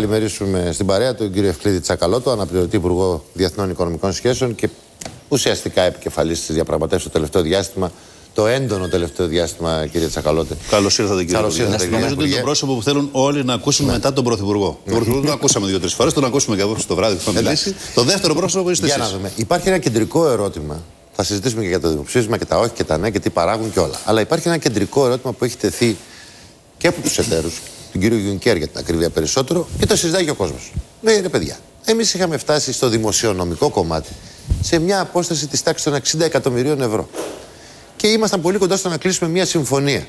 καλημερίσουμε στην παρέα τον κύριο Ευκλήδη Τσακαλώτο, αναπληρωτή Υπουργό Διεθνών Οικονομικών Σχέσεων και ουσιαστικά επικεφαλής της διαπραγματεύση το τελευταίο διάστημα. Το έντονο τελευταίο διάστημα, κύριε Τσακαλώτε. Καλώς ήρθατε, κύριε Καλώς ήρθατε, κύριε Νομίζω ότι είναι το πρόσωπο που θέλουν όλοι να ακούσουν μετά τον Πρωθυπουργό. Τον Πρωθυπουργό τον ακούσαμε δύο-τρεις φορές, τον ακούσουμε και εδώ στο βράδυ που θα μιλήσει. Το δεύτερο πρόσωπο είστε Για εσείς. να δούμε. Υπάρχει ένα κεντρικό ερώτημα. Θα συζητήσουμε και για το δημοψήφισμα και τα όχι και τα ναι και τι παράγουν και όλα. Αλλά υπάρχει ένα κεντρικό ερώτημα που έχει τεθεί και από τους εταίρους, τον κύριο Γιουνκέρ για την ακρίβεια περισσότερο, και το συζητάει και ο κόσμος. Λέει ρε παιδιά, εμείς είχαμε φτάσει στο δημοσιονομικό κομμάτι σε μια απόσταση της τάξης των 60 εκατομμυρίων ευρώ. Και ήμασταν πολύ κοντά στο να κλείσουμε μια συμφωνία.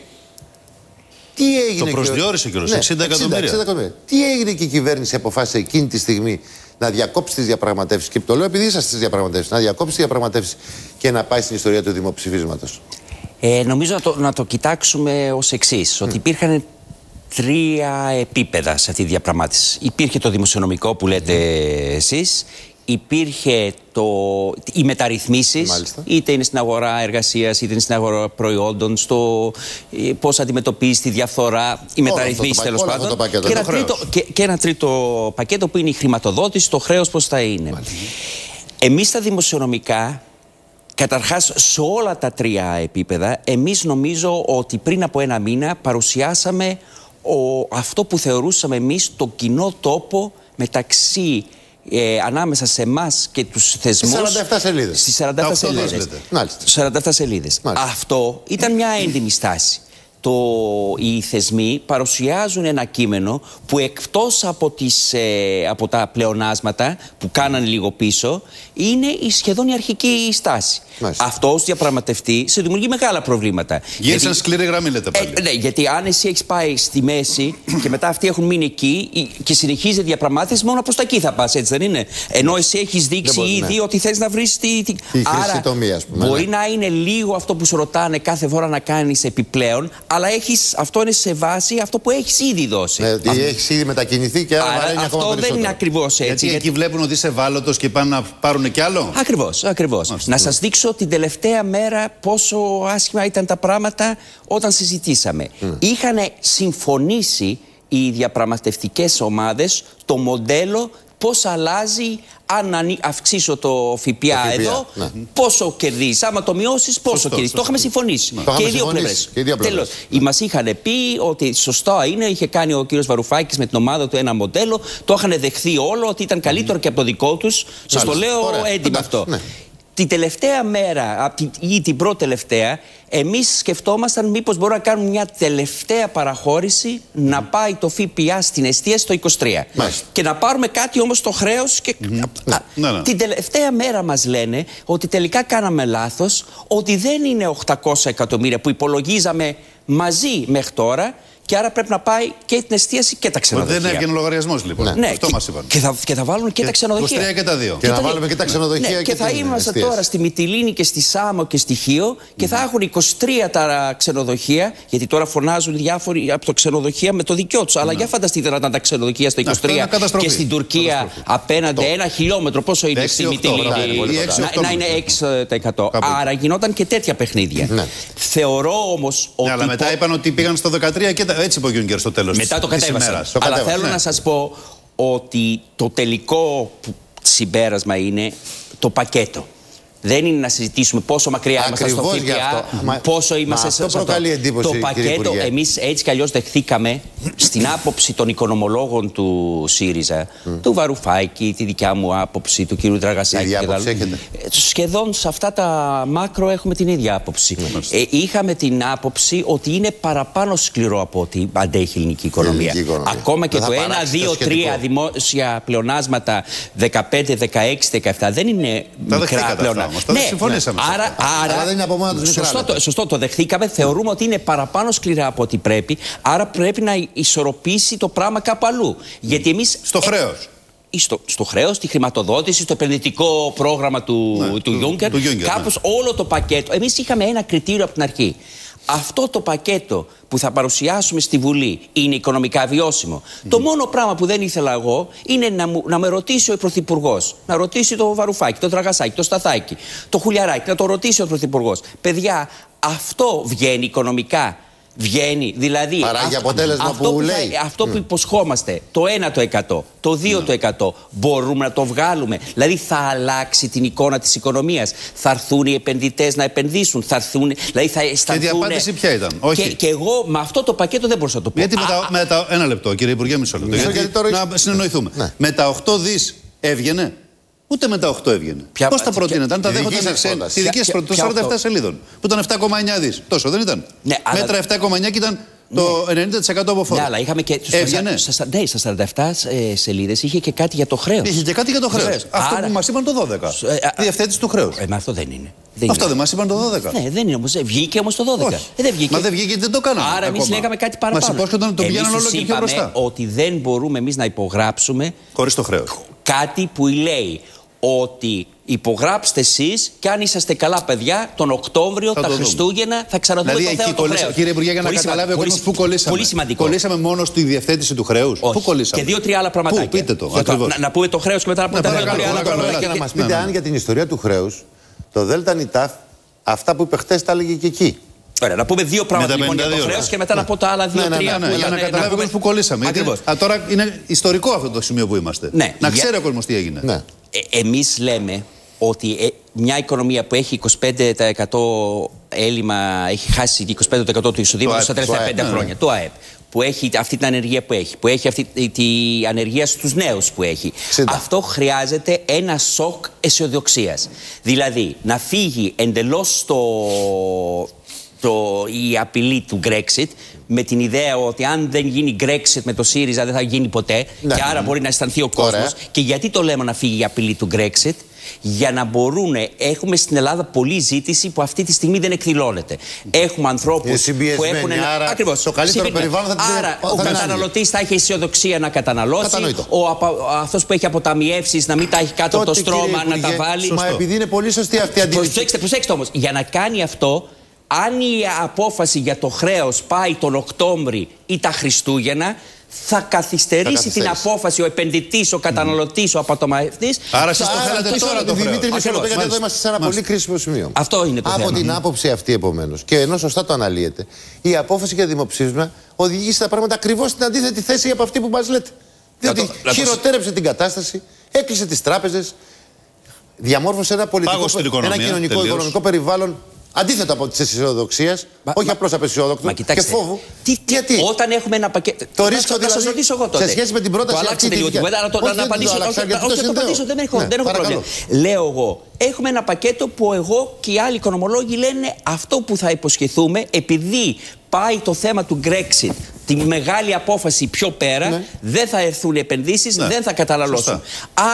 Τι έγινε Το και- προσδιορίσε κιόλας, 60 εκατομμύρια. 60 εκατομμύρια. Τι έγινε και η κυβέρνηση αποφάσισε εκείνη τη στιγμή να διακόψει τις διαπραγματεύσεις; Και το λέω επειδή είσαστε στις διαπραγματεύσεις. Να διακόψει τις διαπραγματεύσεις και να πάει στην ιστορία του δημοψηφίσματος. Ε, νομίζω να το, να το κοιτάξουμε ως εξής ότι υπήρχαν τρία επίπεδα σε αυτή τη διαπραγμάτευση. Υπήρχε το δημοσιονομικό που λέτε εσείς, υπήρχε το, οι μεταρρυθμίσεις, Μάλιστα. είτε είναι στην αγορά εργασίας, είτε είναι στην αγορά προϊόντων, στο ε, πώς αντιμετωπίζεις τη διαφθορά, οι μεταρρυθμίσεις αυτό το τέλος πα- όλο πάντων. αυτό το πακέτο, και, το ένα χρέος. τρίτο, και, και ένα τρίτο πακέτο που είναι η χρηματοδότηση, το χρέος πώς θα είναι. Εμείς στα δημοσιονομικά Καταρχάς, σε όλα τα τρία επίπεδα, εμείς νομίζω ότι πριν από ένα μήνα παρουσιάσαμε ο, αυτό που θεωρούσαμε εμείς το κοινό τόπο μεταξύ ε, ανάμεσα σε εμάς και τους θεσμούς. 47 σελίδες. Στις 47 Τα οκτώ σελίδες. λέτε. Μάλιστα. 47 σελίδες. Μάλιστα. Αυτό ήταν μια έντιμη στάση. Το, οι θεσμοί παρουσιάζουν ένα κείμενο που εκτός από, τις, ε, από τα πλεονάσματα που κάνανε λίγο πίσω είναι η σχεδόν η αρχική στάση. Μάλιστα. Αυτό ως διαπραγματευτή σε δημιουργεί μεγάλα προβλήματα. Γύρισαν Γιατί- σκληρή γραμμή, λέτε πάλι. ε, ναι, γιατί αν εσύ έχεις πάει στη μέση και μετά αυτοί έχουν μείνει εκεί η- και συνεχίζει η διαπραγμάτευση, μόνο προς τα εκεί θα πας, έτσι δεν είναι; Ενώ εσύ έχεις δείξει μπορεί, ήδη ναι. ότι θες να βρεις τη. τη... χρυσή τομή, ας πούμε, Μπορεί ναι. να είναι λίγο αυτό που σου ρωτάνε κάθε φορά να κάνεις επιπλέον, αλλά έχεις, αυτό είναι σε βάση αυτό που έχεις ήδη δώσει. Ε, ότι έχεις ήδη μετακινηθεί και άρα, Άρα βαραίνει ακόμα αυτό δεν περισσότερο. είναι ακριβώς έτσι. Γιατί εκεί βλέπουν ότι είσαι ευάλωτος και πάνε να πάρουν κι άλλο; Ακριβώς, ακριβώς. Να σας δείξω την τελευταία μέρα πόσο άσχημα ήταν τα πράγματα όταν συζητήσαμε. Είχαν συμφωνήσει οι διαπραγματευτικές ομάδες το μοντέλο πώς αλλάζει αν ανοί- αυξήσω το ΦΠΑ, ΦΠΑ, εδώ, ναι. πόσο κερδίζει. Άμα το μειώσεις, πόσο Σωστό, κερδίζει. σωστό. Το είχαμε συμφωνήσει. Το Και είχαμε οι δύο συμφωνήσει. πλευρές. Και οι δύο πλευρές. Τέλος. Μας είχαν πει ότι σωστό είναι, είχε κάνει ο κύριος Βαρουφάκης με την ομάδα του ένα μοντέλο, το είχαν δεχθεί όλο ότι ήταν καλύτερο και από το δικό τους. Σας το Μάλιστα. λέω Ωραία. έντιμα Εντάξει, αυτό. Ναι. Την τελευταία μέρα απ' την- ή την πρώτη τελευταία, εμείς σκεφτόμασταν μήπως μπορούμε να κάνουμε μια τελευταία παραχώρηση να πάει το ΦΠΑ στην εστίαση στο 23. Μάλιστα. Και να πάρουμε κάτι όμως στο χρέος και... Α, Ναι, ναι. Την τελευταία μέρα μας λένε ότι τελικά κάναμε λάθος, ότι δεν είναι 800 εκατομμύρια που υπολογίζαμε μαζί μέχρι τώρα και άρα πρέπει να πάει και την εστίαση και τα Ότι ξενοδοχεία. δεν έβγαινε λογαριασμός λοιπόν. Ναι, Αυτό και, μας είπαν. και, θα, και θα βάλουν και, τα ξενοδοχεία. 23 και τα δύο. Και να τα- βάλουμε και τα ξενοδοχεία Ναι, και και, θα την είμαστε εστίαση. τώρα στη Μυτιλίνη και στη Σάμο και στη Χίο και θα έχουν 23 τα ξενοδοχεία, γιατί τώρα φωνάζουν διάφοροι από το ξενοδοχεία με το δικαιό τους. Αλλά για φανταστείτε να ήταν τα ξενοδοχεία στα 23 Ναι. Αυτό είναι καταστροφή. και στην Τουρκία απέναντι ένα χιλιόμετρο. Πόσο είναι Έξι, στη οκτώ, Μυτιλίνη, μπράβο, είναι πολύ να, κοντά. Έξι, οκτώ να είναι νομίζω. 6%. Κάπου Άρα γινόταν και τέτοια παιχνίδια. Ναι. Θεωρώ όμως ότι. Ναι, αλλά μετά πο- είπαν ότι πήγαν στο 13 και τα- έτσι είπε ο Γιούγκερ στο τέλος. μετά το κατέβασαν. Το Αλλά κατέβασαν, θέλω ναι. να σας πω ότι το τελικό που- συμπέρασμα είναι το πακέτο. Δεν είναι να συζητήσουμε πόσο μακριά είμαστε στο Ακριβώς γι' ΦΠΑ, αυτό. Μα- πόσο μα είμαστε αυτό σε προκαλεί εντύπωση, Το κύριε πακέτο, Υπουργέ. εμείς έτσι κι αλλιώς δεχθήκαμε στην άποψη των οικονομολόγων του ΣΥΡΙΖΑ, του Βαρουφάκη, τη δικιά μου άποψη, του κύριου Τραγασάκη. Ίδια και τα άποψη άλλα. έχετε. Ε, Σχεδόν σε αυτά τα μάκρο έχουμε την ίδια άποψη. Ε, είχαμε την άποψη ότι είναι παραπάνω σκληρό από ό,τι αντέχει η ελληνική οικονομία. ελληνική οικονομία. Ακόμα και Δεν το θα 1, παράξει το 2, 3 σχετικό. δημόσια πλεονάσματα 15, 16, 17 δεν είναι μικρά δεχτήκατε αυτά πλεονάσματα. όμως, τα συμφωνήσαμε σε άρα, αυτά. άρα, Αλλά δεν είναι από μόνα τους μικρά, σωστό, λέτε. το, σωστό το δεχτήκαμε. Θεωρούμε ότι είναι παραπάνω σκληρά από ό,τι πρέπει. Άρα πρέπει να ισορροπήσει το πράγμα κάπου αλλού. Γιατί εμείς Στο χρέος. ή στο, στο χρέος, στη χρηματοδότηση, στο επενδυτικό πρόγραμμα του, Ναι, του, του- Juncker. του Juncker, Κάπως όλο το πακέτο. Εμείς είχαμε ένα κριτήριο από την αρχή. Αυτό το πακέτο που θα παρουσιάσουμε στη Βουλή είναι οικονομικά βιώσιμο. Το μόνο πράγμα που δεν ήθελα εγώ είναι να, μου, να με ρωτήσει ο Πρωθυπουργός, να ρωτήσει το Βαρουφάκι, το Τραγασάκι, το Σταθάκι, το Χουλιαράκι, να το ρωτήσει ο Πρωθυπουργός. Παιδιά, αυτό βγαίνει οικονομικά Βγαίνει. Δηλαδή. Παράγει αποτέλεσμα αυτό που θα- λέει. αυτό που υποσχόμαστε, το 1%, το 2%, μπορούμε να το βγάλουμε. Δηλαδή θα αλλάξει την εικόνα της οικονομίας. Θα έρθουν οι επενδυτές να επενδύσουν. Θα έρθουν, δηλαδή θα αισθανθούν. απάντηση ποια ήταν; Όχι. Και, και εγώ με αυτό το πακέτο δεν μπορούσα να το πω. Γιατί με Α, τα, με τα, ένα λεπτό, κύριε Υπουργέ, μισό λεπτό. Μισό, γιατί τώρα- Να συνεννοηθούμε. Ναι. Με τα 8 δις έβγαινε; Ούτε με τα 8 έβγαινε. Ποια- Πώς τα και- προτείνετε, αν τα τη δική δέχονταν σας ξένοι. πρόταση. Τη δική σας Ποια- πρόταση, ποια των 47 οκτώ; σελίδων. Που ήταν 7,9 δις. Τόσο δεν ήταν. Ναι, αλλά- Μέτρα 7,9 και ήταν το 90% από φόρο. Ναι, αλλά είχαμε και. στα- Έβγαινε. Στα, ναι, στα 47 ε, σελίδες είχε και κάτι για το χρέος. Είχε και κάτι για το χρέος. Βεβαίως. Αυτό Άρα- που μας είπαν το 12. Ε, α- Διευθέτηση του χρέους. Ε, μα αυτό δεν είναι. Δεν Αυτό είναι. δεν μας είπαν το 12. Ναι, δεν είναι όμως. Βγήκε όμως το 12. Όχι. Ε, δεν βγήκε. Μα δεν βγήκε γιατί δεν το κάναμε. Άρα εμείς ακόμα. λέγαμε κάτι παραπάνω. Μας υπόσχονταν ότι το Εμείς πηγαίναν τους όλο και πιο είπαμε μπροστά. Ότι δεν μπορούμε εμείς να υπογράψουμε Χωρίς το χρέος. κάτι που λέει ότι υπογράψτε εσείς και αν είσαστε καλά παιδιά, τον Οκτώβριο, Θα τα το δούμε. Χριστούγεννα θα ξαναδούμε Δηλαδή, το εκεί θέμα του κολλήσα, χρέους. κύριε Υπουργέ, για να Πολύ καταλάβει ο σημα- κόσμος πολύ- πού κολλήσαμε. Πολύ σημαντικό. Κολλήσαμε μόνο στη διευθέτηση του χρέους. Όχι. Πού κολλήσαμε; Και δύο-τρία άλλα πραγματάκια. Πού, πείτε το. Για ακριβώς. να, να πούμε το χρέος και μετά να πούμε Ναι, τα παρακαλώ, δύο-τρία άλλα παρακαλώ, πραγματάκια. Και να μας Ναι, πείτε ναι, αν ναι. για την ιστορία του χρέους το ΔΝΤ ΝΙΤΑΦ αυτά που είπε χτες τα έλεγε και εκεί. Ωραία, να πούμε δύο πράγματα τα λοιπόν για 52 το χρέος ώρα. και μετά να πω τα άλλα Ναι, ναι, δύο-τρία. ναι, ναι, που για να ήταν, καταλάβει ο πούμε- κόσμο που κολλήσαμε. Γιατί- Ακριβώς. Α, τώρα είναι ιστορικό αυτό το σημείο που είμαστε. Ναι, Να για- ξέρει ο κόσμος τι έγινε. Ναι. Ε, εμείς λέμε ότι ε, μια οικονομία που έχει 25% έλλειμμα, έχει χάσει 25% του εισοδήματος ΑΕΠ, στα τελευταία το ΑΕΠ, 5 ναι, χρόνια, το ΑΕΠ, που έχει αυτή την ανεργία που έχει, που έχει αυτή την ανεργία στους νέους που έχει. 60. Αυτό χρειάζεται ένα σοκ αισιοδοξίας. Δηλαδή, να φύγει εντελώς το, το, η απειλή του Brexit με την ιδέα ότι αν δεν γίνει Brexit με το ΣΥΡΙΖΑ δεν θα γίνει ποτέ Ναι. και άρα μπορεί να αισθανθεί ο Ωραία. κόσμος και γιατί το λέμε να φύγει η απειλή του Brexit, για να μπορούν. Έχουμε στην Ελλάδα πολλή ζήτηση που αυτή τη στιγμή δεν εκδηλώνεται. Έχουμε ανθρώπους Είναι που συμπιεσμένοι, έχουν. ένα- άρα Ακριβώς, το καλύτερο συμπιεσμένοι. περιβάλλον θα την- Άρα θα ο την καταναλωτής θα έχει αισιοδοξία να καταναλώσει. Κατανοητό. Ο αυτός που έχει αποταμιεύσεις να μην τα έχει κάτω από το Τότε, κύριε στρώμα, να τα Υπουργέ, βάλει. Μα επειδή είναι πολύ σωστή αυτή η αντίληψη. Προσέξτε, προσέξτε όμως. Για να κάνει αυτό, αν η απόφαση για το χρέος πάει τον Οκτώβρη ή τα Χριστούγεννα, θα καθυστερήσει Θα την καθυστερήσει. απόφαση ο επενδυτής, ο καταναλωτής, ο απατομαευτή. Άρα εσείς το Άρα, θέλατε μισό τώρα λεπτό, το χρέος. Δημήτρη, μισό λεπτό, Ακριβώς, γιατί εδώ μάλιστα. είμαστε σε ένα πολύ κρίσιμο σημείο. Αυτό είναι το Από θέμα. την άποψη αυτή, επομένως, και ενώ σωστά το αναλύεται, η απόφαση για δημοψήφισμα οδηγεί στα πράγματα ακριβώς στην αντίθετη θέση από αυτή που μας λέτε. Διότι το- να το- χειροτέρεψε την κατάσταση, έκλεισε τις τράπεζες, διαμόρφωσε ένα πολιτικό, Πάγωσε την οικονομία, ένα κοινωνικό, τελείως. οικονομικό περιβάλλον αντίθετο από τη αισιοδοξία, Μα- όχι μα- απλώς απεσιόδοκτο Μα και κοιτάξτε, φόβου. Τι, τι, Γιατί; Όταν έχουμε ένα πακέτο. Το Να ρίσκο σας- Να σας δηλαδή, ρωτήσω εγώ σε τότε. σχέση με την πρόταση Το αυτή αλλάξετε τη λίγο την δικιά- κουβέντα, αλλά το- Όχι, να δεν να το απαντήσω. άλλαξα, όχι, γιατί όχι, το θα το συνδέω. απαντήσω, δεν έχω, Ναι, δεν έχω παρακαλώ. πρόβλημα. Λέω εγώ, έχουμε ένα πακέτο που εγώ και οι άλλοι οικονομολόγοι λένε αυτό που θα υποσχεθούμε, επειδή πάει το θέμα του Brexit, τη μεγάλη απόφαση πιο πέρα, Ναι. δεν θα έρθουν επενδύσεις, Ναι, δεν θα καταναλώσουν. σωστά.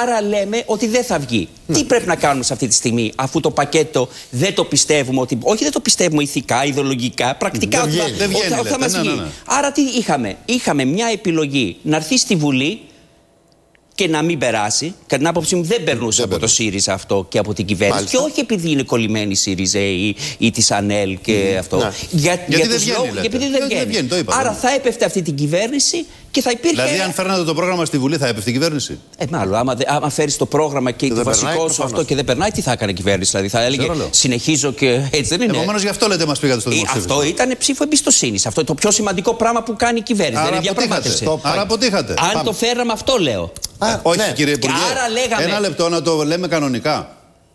Άρα λέμε ότι δεν θα βγει. Ναι. Τι πρέπει να κάνουμε σε αυτή τη στιγμή, αφού το πακέτο δεν το πιστεύουμε ότι. Όχι, δεν το πιστεύουμε ηθικά, ιδεολογικά, πρακτικά Δεν ότι θα- βγαίνει. Δεν ότι βγαίνει, θα- λέτε. θα μας Ναι, ναι, βγει. ναι. Άρα τι είχαμε; Είχαμε μια επιλογή να έρθει στη Βουλή και να μην περάσει. Κατά την άποψή μου δεν περνούσε από το περνούσε. ΣΥΡΙΖΑ αυτό και από την κυβέρνηση. Μάλιστα. Και όχι επειδή είναι κολλημένη η ΣΥΡΙΖΑ ή, ή της ΑΝΕΛ και αυτό. Ναι. Για, δεν τους βγαίνει, λόγους- λέτε. επειδή δεν Δεν- δεν βγαίνει. βγαίνει, το είπα, Άρα ναι. θα έπεφτε αυτή την κυβέρνηση και θα υπήρχε. Δηλαδή, αν φέρνατε το πρόγραμμα στη Βουλή, θα έπεφτε η κυβέρνηση; Ε, μάλλον, άμα, δε- άμα φέρεις το πρόγραμμα και, το δεν βασικό περνάει, σου προφανώς. αυτό και δεν περνάει, τι θα έκανε η κυβέρνηση. Δηλαδή θα έλεγε Ξέρω, λέω. συνεχίζω και έτσι δεν είναι. Επομένως, γι' αυτό λέτε μας πήγατε στο Ε, δημοψήφισμα. Αυτό ήταν ψήφο εμπιστοσύνης. Αυτό είναι το πιο σημαντικό πράγμα που κάνει η κυβέρνηση. Άρα δεν είναι αποτύχατε. διαπραγμάτευση. Άρα αποτύχατε. Αν το φέραμε αυτό λέω. Α, Όχι, ναι. κύριε Και Υπουργέ. άρα λέγαμε- Ένα λεπτό να το λέμε κανονικά.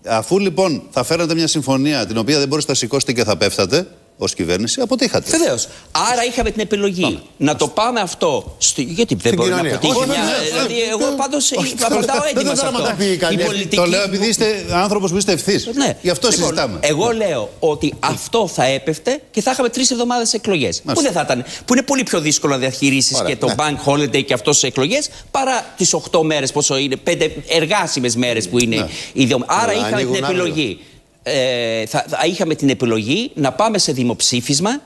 Αφού λοιπόν θα φέρατε μια συμφωνία την οποία δεν μπορείτε να σηκώσετε και θα πέφτατε ως κυβέρνηση, αποτύχατε. Βεβαίως. Άρα είχαμε την επιλογή να το πάμε αυτό. Στη... Γιατί δεν μπορεί να κοινωνία. αποτύχει Όχι, μια. ναι, ναι, δηλαδή, ναι. εγώ πάντως Όχι, απαντάω δεν έντοιμα το σε αυτό. δραματοποιεί κανείς. Η πολιτική. Το λέω επειδή είστε άνθρωπος που είστε ευθύς. Ναι. Γι' αυτό Λοιπόν, συζητάμε. Εγώ λέω ότι αυτό θα έπεφτε και θα είχαμε τρεις εβδομάδες εκλογές. Που δεν θα ήταν. Που είναι πολύ πιο δύσκολο να διαχειρίσεις Ωραία, και το ναι. bank holiday και αυτός σε εκλογές παρά τις 8 μέρες, πόσο είναι, 5 εργάσιμες μέρες που είναι Ναι. οι δύο. Άρα Ναι, είχαμε ανοίγουν την αύριο. επιλογή. Ε, θα, θα είχαμε την επιλογή να πάμε σε δημοψήφισμα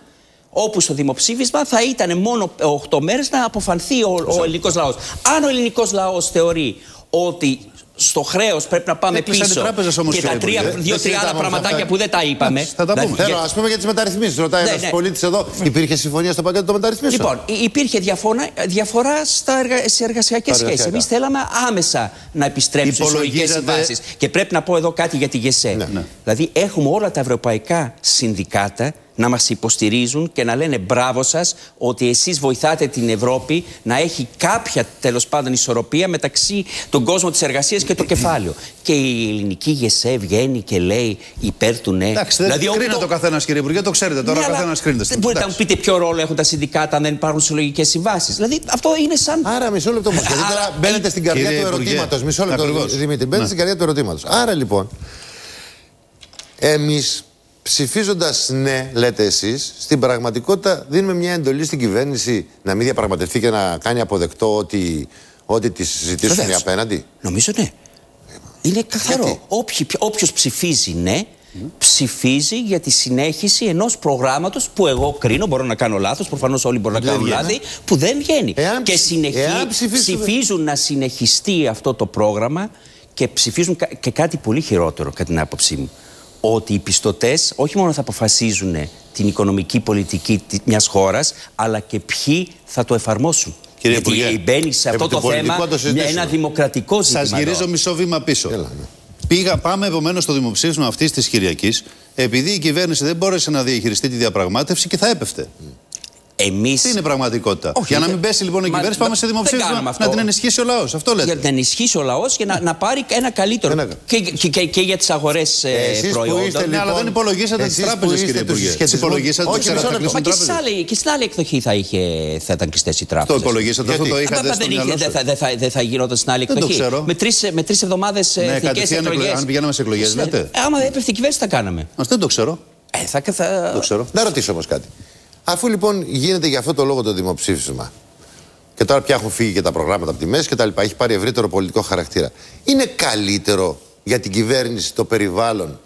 όπου στο δημοψήφισμα θα ήταν μόνο 8 μέρες να αποφανθεί ο, ο ελληνικός λαός. Αν ο ελληνικός λαός θεωρεί ότι στο χρέος πρέπει να πάμε Έκλεισαν οι πίσω. τράπεζες όμως, και τα κύριε τρία, Υπουργέ. δύο-τριάδα Δεν συζητάμε όμως πραγματάκια αυτά. που δεν τα είπαμε. Εντάξει, θα τα πούμε. Θέλω, ας πούμε για τις μεταρρυθμίσεις. Ρωτάει Ναι, ένας ναι. πολίτης εδώ, υπήρχε συμφωνία στο πακέτο των μεταρρυθμίσεων. Λοιπόν, υ- υπήρχε διαφορά, διαφορά στα εργα... σε εργασιακές Στα σχέσεις. εργασιακά. Εμείς θέλαμε άμεσα να επιστρέψουν οι συλλογικέ Υπολογίζατε- συμβάσεις. Και πρέπει να πω εδώ κάτι για τη ΓΕΣΕ. Ναι. Δηλαδή, έχουμε όλα τα ευρωπαϊκά συνδικάτα να μας υποστηρίζουν και να λένε μπράβο σας ότι εσείς βοηθάτε την Ευρώπη να έχει κάποια τέλος πάντων ισορροπία μεταξύ τον κόσμο της εργασίας και το κεφάλαιο. Και η ελληνική ΓΕΣΕ βγαίνει και λέει υπέρ του ναι. Εντάξει, δεν όπου κρίνεται ο καθένας, κύριε Υπουργέ, το ξέρετε τώρα. ναι, ο αλλά καθένας κρίνεται. Δεν μπορείτε να μου πείτε ποιο ρόλο έχουν τα συνδικάτα αν δεν υπάρχουν συλλογικές συμβάσεις. Δηλαδή αυτό είναι σαν. Άρα μισό λεπτό όμως. Γιατί Άρα, τώρα μπαίνετε στην καρδιά κύριε του Υπουργέ, ερωτήματος. Μισό λεπτό, ακριβώς. Δημήτρη. Μπαίνετε Ναι. στην καρδιά του ερωτήματος. Άρα λοιπόν, εμείς ψηφίζοντας ναι, λέτε εσείς, στην πραγματικότητα δίνουμε μια εντολή στην κυβέρνηση να μην διαπραγματευτεί και να κάνει αποδεκτό ότι, ότι της συζητήσουν οι Βεβαίως. απέναντι; Νομίζω ναι. Είναι καθαρό. Γιατί; Όποιοι- Όποιος ψηφίζει ναι, ψηφίζει για τη συνέχιση ενός προγράμματος που εγώ κρίνω, μπορώ να κάνω λάθος, προφανώς όλοι μπορούν να Δεν κάνουν βγαίνει. λάθη, που δεν βγαίνει. Εάν και ψη- συνεχί... εάν ψηφίσουμε- ψηφίζουν να συνεχιστεί αυτό το πρόγραμμα και ψηφίζουν κα- και κάτι πολύ χειρότερο, κατά την άποψή μου. Ότι οι πιστωτές όχι μόνο θα αποφασίζουν την οικονομική πολιτική τη- μιας χώρας, αλλά και ποιοι θα το εφαρμόσουν. Κύριε Γιατί Υπουργέ, μπαίνει σε αυτό επί το του πολιτικού θέμα να το συζητήσουμε. μια- ένα δημοκρατικό Σας ζήτημα. γυρίζω εδώ. μισό βήμα πίσω. Έλα, ναι. Πήγα, πάμε επομένως στο δημοψήφισμα αυτής της Κυριακής, επειδή η κυβέρνηση δεν μπόρεσε να διαχειριστεί τη διαπραγμάτευση και θα έπεφτε. Εμείς Τι είναι πραγματικότητα; Όχι, για να δεν- μην πέσει λοιπόν η Μα- κυβέρνησης, πάμε σε δεν δημοψήφισμα κάνουμε αυτό. να την ενισχύσει ο λαός. Αυτό λέτε. για να ενισχύσει ο λαός και να, να πάρει ένα καλύτερο. Ένα- Και, και, και, και για τις αγορές Εσείς που προϊόντων. είστε, Ναι, αλλά δεν υπολογίσατε τις εσείς που τράπεζες, είστε κύριε τους Υπουργέ. συσχετισμούς- Τις υπολογίσατε, Όχι, ξέρατε μισό θα λεπτό. Μα κλείσουν και, στην άλλη, και στην άλλη εκδοχή θα, είχε, θα ήταν κλειστέ οι τράπεζες. Αυτό υπολογίσατε, αυτό Γιατί; το είχατε στο δεν, μυαλό είχε, δεν, σας. θα, δεν, θα, δεν θα γινόταν στην άλλη Δεν το εκδοχή. ξέρω. Με τρει με τρεις εβδομάδες Ναι, εθνικές κατευθείαν εκλογές. εκλογές. Αν πηγαίναμε σε εκλογές, λέτε. Άμα έπεφτε η κυβέρνηση, θα κάναμε. Μας δεν το ξέρω. Ε, θα, θα... Το ξέρω. Να ρωτήσω όμως κάτι. Αφού λοιπόν γίνεται για αυτό το λόγο το δημοψήφισμα και τώρα πια έχουν φύγει και τα προγράμματα από τη μέση και τα λοιπά, έχει πάρει ευρύτερο πολιτικό χαρακτήρα. Είναι καλύτερο για την κυβέρνηση το περιβάλλον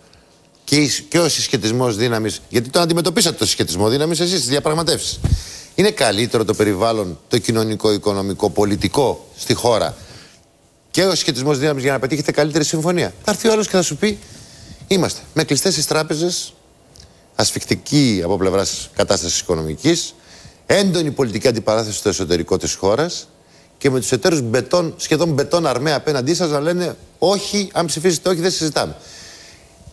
και, η- και ο συσχετισμός δύναμης, γιατί τον αντιμετωπίσατε το συσχετισμό δύναμης εσείς στις διαπραγματεύσεις. Είναι καλύτερο το περιβάλλον, το κοινωνικό, οικονομικό, πολιτικό στη χώρα και ο συσχετισμός δύναμης για να πετύχετε καλύτερη συμφωνία. Θα έρθει ο άλλος και θα σου πει: Είμαστε με κλειστές τις τράπεζες, ασφικτική από πλευράς κατάστασης οικονομικής, έντονη πολιτική αντιπαράθεση στο εσωτερικό της χώρας και με τους εταίρους μπετόν, σχεδόν μπετόν αρμαία απέναντί σας να λένε όχι, αν ψηφίσετε όχι, δεν συζητάμε.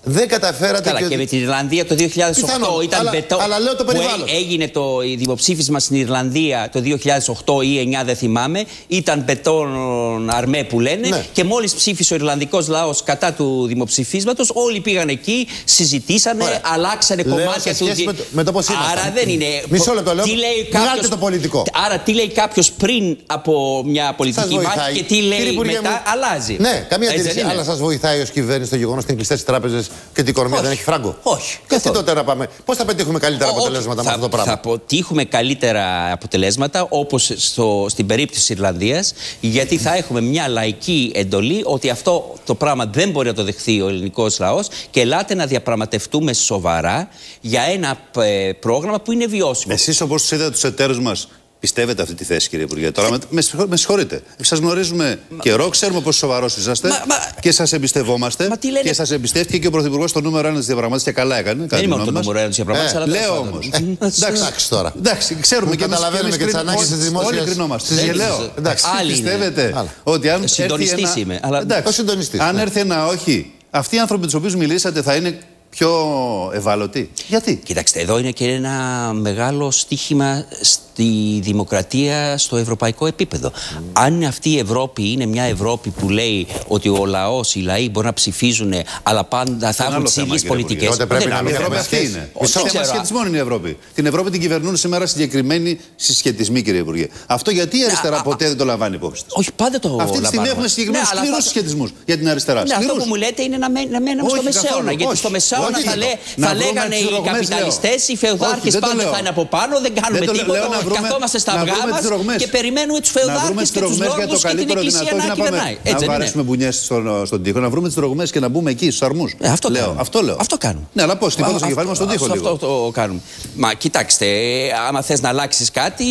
Δεν καταφέρατε Καλά, και με την Ιρλανδία το 2008 Πιθανόν, ήταν αλλά- μπετό- αλλά λέω το που περιβάλλον. έ- έγινε το δημοψήφισμα στην Ιρλανδία το 2008 ή 2009, δεν θυμάμαι. Ήταν μπετόν αρμέ που λένε. Ναι. Και μόλις ψήφισε ο Ιρλανδικός λαός κατά του δημοψηφίσματος, όλοι πήγαν εκεί, συζητήσανε, Ωραία. αλλάξανε Λέω κομμάτια σε σχέση του. με το- με το πώς ήμασταν. Άρα δεν είναι. Μισό λεπτό, λέω. Τι λέει Βγάλτε κάποιος- το πολιτικό. Άρα τι λέει κάποιος πριν από μια Σας πολιτική μάχη βοηθάει. και τι Κύριε λέει Υπουργέ μετά μου, αλλάζει. Ναι, καμία Έτσι αντίρρηση. δεν είναι; Αλλά σας βοηθάει ως κυβέρνηση το γεγονός ότι είναι κλειστές τις τράπεζες και την οικονομία Όχι. δεν έχει φράγκο. Όχι, Γιατί καθόλου. τότε να πάμε. Πώς θα πετύχουμε καλύτερα Όχι, αποτελέσματα με θα, αυτό το πράγμα; Θα αποτύχουμε καλύτερα αποτελέσματα όπως στο, στην περίπτωση της Ιρλανδίας γιατί θα έχουμε μια λαϊκή εντολή ότι αυτό το πράγμα δεν μπορεί να το δεχθεί ο ελληνικός λαός και ελάτε να διαπραγματευτούμε σοβαρά για ένα ε, πρόγραμμα που είναι βιώσιμο. Εσείς όπως τους είδατε τους εταίρους μας, πιστεύετε αυτή τη θέση, κύριε Υπουργέ; Τώρα με, με, συγχω- με συγχωρείτε. Σας γνωρίζουμε καιρό, ξέρουμε πόσο σοβαρός είσαστε Μα- μα- και σας εμπιστευόμαστε. Μα τι λένε- Και σας εμπιστεύτηκε και ο Πρωθυπουργός στο νούμερο 1 της διαπραγμάτευσης και καλά έκανε. κατά δεν τη είμαι γνώμη το μας. νούμερο ένα της διαπραγμάτευσης, Ε, αλλά τέλος Λέω πάντων. όμως. Εντάξει τώρα. Εντάξει, ξέρουμε Που και εμείς- καταλαβαίνουμε εμείς και τις κρίνουμε- ανάγκες της δημόσιας Όλοι κρινόμαστε. Δεν Και είναι- λέω, εντάξει, άλλοι είναι. πιστεύετε Άλλα. ότι αν έρθει Συντονιστής ένα... είμαι, αλλά- Εντάξει, Ο συντονιστής, αν ναι. έρθει ένα όχι, αυτοί οι άνθρωποι με τους οποίους μιλήσατε θα είναι πιο ευάλωτοι. Γιατί; Κοιτάξτε, εδώ είναι και ένα μεγάλο στίχημα στη δημοκρατία στο ευρωπαϊκό επίπεδο. Αν αυτή η Ευρώπη είναι μια Ευρώπη που λέει ότι ο λαός, οι λαοί μπορούν να ψηφίζουν, αλλά πάντα θα ένα έχουν άλλο τις θέμα, ίδιες κύριε πολιτικές. Υπουργέ. Τότε πρέπει να Η μην Ευρώπη έχουμε αυτή σχέση. είναι. Όχι, Θέμα δεν ξέρω. σχετισμών είναι η Ευρώπη. Την Ευρώπη την κυβερνούν σήμερα συγκεκριμένοι συσχετισμοί, κύριε Υπουργέ. Αυτό γιατί η αριστερά α, ποτέ δεν το λαμβάνει υπόψη της; Όχι, πάντα το Αυτή τη στιγμή λαμβάνουμε. έχουμε συγκεκριμένους Ναι, αλλά σκληρούς αυτό- συσχετισμούς για την αριστερά. Ναι, αυτό Σκληρούς. που μου λέτε είναι να, μέν- να μένουμε Όχι, στο μεσαίωνα. καθόλου, Γιατί όχι. στο μεσαίωνα ταυτόχρονα Όχι, θα, λέ, να θα βρούμε λέγανε τις οι ρογμές, καπιταλιστές, λέω. οι φεουδάρχες Όχι, δεν το πάντα λέω. θα είναι από πάνω, δεν κάνουμε Δεν το τίποτα. λέω, να βρούμε- καθόμαστε στα να αυγά βρούμε μας τις ρογμές. και περιμένουμε τους να βρούμε φεουδάρχες τι και τους τρογμέ για λόγου το και την καλύτερο εκκλησία δυνατό να και να πάμε. κυβερνάει. Έτσι Να δεν είναι. βαρέσουμε μπουνιές στον, στον τοίχο, να βρούμε τις τρογμέ και να μπούμε εκεί στους αρμούς. Ε, αυτό λέω. κάνουμε. Αυτό λέω. Αυτό κάνουμε. Ναι, αλλά πώς, τίποτα Α, στο κεφάλι μας στον τοίχο αυτό, λίγο. Αυτό το κάνουμε. Μα κοιτάξτε, ε, άμα θες να αλλάξεις κάτι,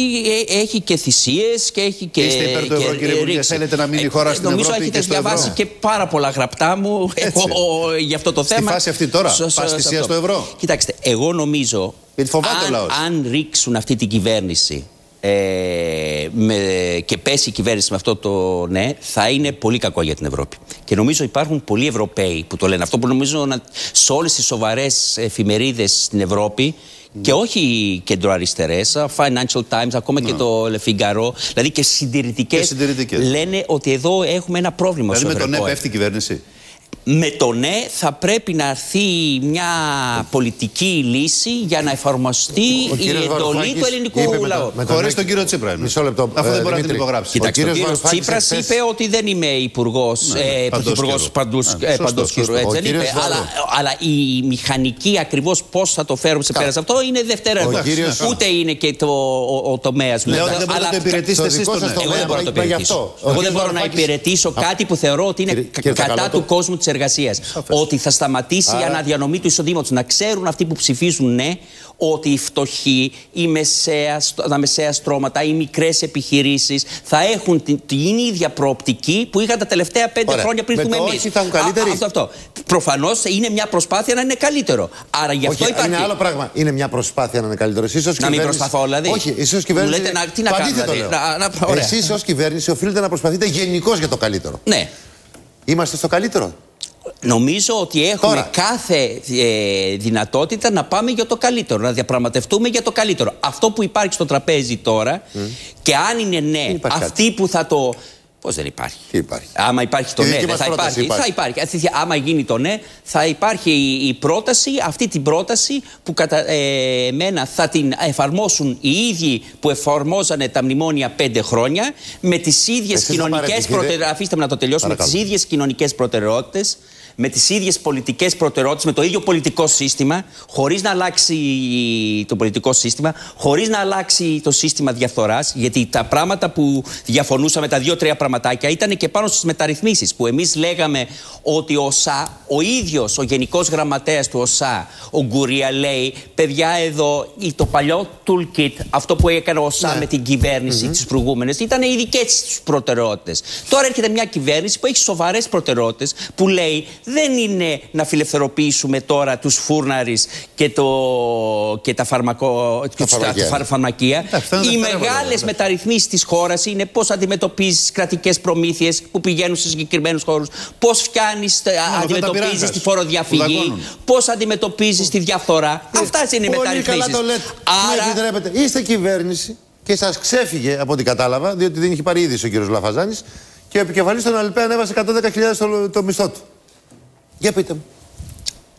ε, έχει και θυσίες και έχει και. Είστε υπέρ του και ευρώ, κύριε Υπουργέ, ρήξη. θέλετε να μείνει η χώρα στην νομίζω Ευρώπη έχετε και στο διαβάσει ευρώ. και πάρα πολλά γραπτά μου Έτσι. ο- ο- για αυτό το Στη θέμα. φάση αυτή τώρα, Σ- σ- πας σε θυσία αυτό. στο ευρώ. Κοιτάξτε, εγώ νομίζω. Γιατί φοβάται ο αν, λαός. αν ρίξουν αυτή την κυβέρνηση ε, με, και πέσει η κυβέρνηση με αυτό το ναι, θα είναι πολύ κακό για την Ευρώπη. Και νομίζω υπάρχουν πολλοί Ευρωπαίοι που το λένε αυτό, που νομίζω να, σε όλες τις σοβαρές εφημερίδες στην Ευρώπη και όχι κεντροαριστερές, Financial Times, ακόμα και το Le Figaro, δηλαδή και συντηρητικές, Και συντηρητικές. λένε ότι εδώ έχουμε ένα πρόβλημα Δηλαδή στο με τον ναι ευρωπαϊκό πέφτει η κυβέρνηση. Με το ναι θα πρέπει να έρθει μια πολιτική λύση για να εφαρμοστεί Ο η κύριος εντολή Βαρουφάκης του ελληνικού είπε με το- λαού. με τον Χωρίς Άκη- τον κύριο Τσίπρα. εννοείς. Μισό λεπτό. Αφού Ε, δεν μπορεί να την Δημήτρη. υπογράψει. Κοιτάξτε, ο κύριος κύριος Βαρουφάκης Τσίπρας εχθές- είπε ότι δεν είμαι υπουργός, Ναι, ναι, ε, παντός πρωθυπουργό καιρού. παντού Ναι, σωστό, παντός καιρού, σωστό. έτσι Ο δεν κύριος είπε. Βαρου- Αλλά, αλλά η μηχανική ακριβώς πώς θα το φέρουμε σε πέρας σε αυτό είναι δευτερεύον. Ο κύριος- Ούτε είναι και το, ο, ο τομέας μου. Λέω ότι δεν μπορείτε να το υπηρετήσετε στο εσείς δικό τον σας ναι. το Εγώ δεν μπορώ να το Μα γι' υπηρετήσω. αυτό. Ο Εγώ δεν κύριος μπορώ να Βαρουφάκης- υπηρετήσω κάτι που θεωρώ ότι είναι Κύριε- κα- κύριε κατά Τσακαλώτο. του κόσμου της εργασίας. Ότι θα σταματήσει η αναδιανομή του εισοδήματος. Να ξέρουν αυτοί που ψηφίζουν ναι, ότι οι φτωχοί, οι μεσαία, τα μεσαία στρώματα, οι μικρές επιχειρήσεις θα έχουν την, την ίδια προοπτική που είχαν τα τελευταία πέντε Ωραία. χρόνια πριν Με δούμε το εμείς. όχι θα έχουν καλύτερη; Αυτό, αυτό. Προφανώς είναι μια προσπάθεια να είναι καλύτερο. Άρα γι' αυτό Όχι, υπάρχει. είναι άλλο πράγμα. Είναι μια προσπάθεια να είναι καλύτερο. Εσείς ως Να μην κυβέρνηση- προσπαθώ, δηλαδή. Όχι, εσείς ως κυβέρνηση. Μου λέτε να- τι να το κάνω, αντίθετο δηλαδή. λέω. Να- να- ωραία. Εσείς ως κυβέρνηση οφείλετε να προσπαθείτε γενικώς για το καλύτερο. Ναι. Είμαστε στο καλύτερο. Νομίζω ότι έχουμε Τώρα. κάθε ε, δυνατότητα να πάμε για το καλύτερο, να διαπραγματευτούμε για το καλύτερο. Αυτό που υπάρχει στο τραπέζι τώρα και αν είναι ναι, υπάρχει αυτοί που θα το. Πώς δεν υπάρχει; Τι υπάρχει. Άμα υπάρχει το Η ναι, δική δεν μας θα πρόταση υπάρχει. υπάρχει. Θα υπάρχει. Αυτή- Άμα γίνει το ναι, θα υπάρχει η, η πρόταση, αυτή την πρόταση που κατά ε, εμένα θα την εφαρμόσουν οι ίδιοι που εφαρμόζανε τα μνημόνια πέντε χρόνια με τις ίδιες Εσείς θα κοινωνικές παραιτηθείτε. προτεραιότητες. Αφήστε με να το τελειώσω. Με Παρακαλώ. τι ίδιες κοινωνικές προτεραιότητες, με τις ίδιες πολιτικές προτεραιότητες, με το ίδιο πολιτικό σύστημα, χωρίς να αλλάξει το πολιτικό σύστημα, χωρίς να αλλάξει το σύστημα διαφθοράς. Γιατί τα πράγματα που διαφωνούσαμε, τα δύο-τρία πραγματάκια, ήταν και πάνω στις μεταρρυθμίσεις. Που εμείς λέγαμε ότι ο ΟΣΑ, ο ίδιος ο γενικός γραμματέας του ΟΣΑ, ο Γκουρία, λέει: Παιδιά, εδώ ή το παλιό toolkit, αυτό που έκανε ο ΟΣΑ Ναι. με την κυβέρνηση mm-hmm. τις προηγούμενες, ήταν οι δικέ του προτεραιότητες. Τώρα έρχεται μια κυβέρνηση που έχει σοβαρές προτεραιότητες, που λέει δεν είναι να φιλελευθερωποιήσουμε τώρα τους φούρναρη και, το, και τα, φαρμακο, και τα φαρμακεία. φαρ- φαρμακεία. Εντάξει, αυτά είναι Οι δευτερεύοντα, μεγάλες βέβαια. μεταρρυθμίσεις της χώρας είναι πώς αντιμετωπίζεις κρατικές προμήθειες που πηγαίνουν σε συγκεκριμένους χώρους, πώς φτιάνεις, αυτά τα αντιμετωπίζεις πειράγκα τη που φοροδιαφυγή, δαγκώνουν. πώς αντιμετωπίζεις τη διαφθορά. Αυτά είναι οι Πολύ μεταρρυθμίσεις. καλά το λέτε. Άρα... επιτρέπετε. Είστε κυβέρνηση και σας ξέφυγε από ό,τι κατάλαβα, διότι δεν είχε πάρει είδηση ο κύριος Λαφαζάνης και ο επικεφαλής των ΑΛΠΕ ανέβασε 110.000 το, το μισθό του. Για πείτε μου.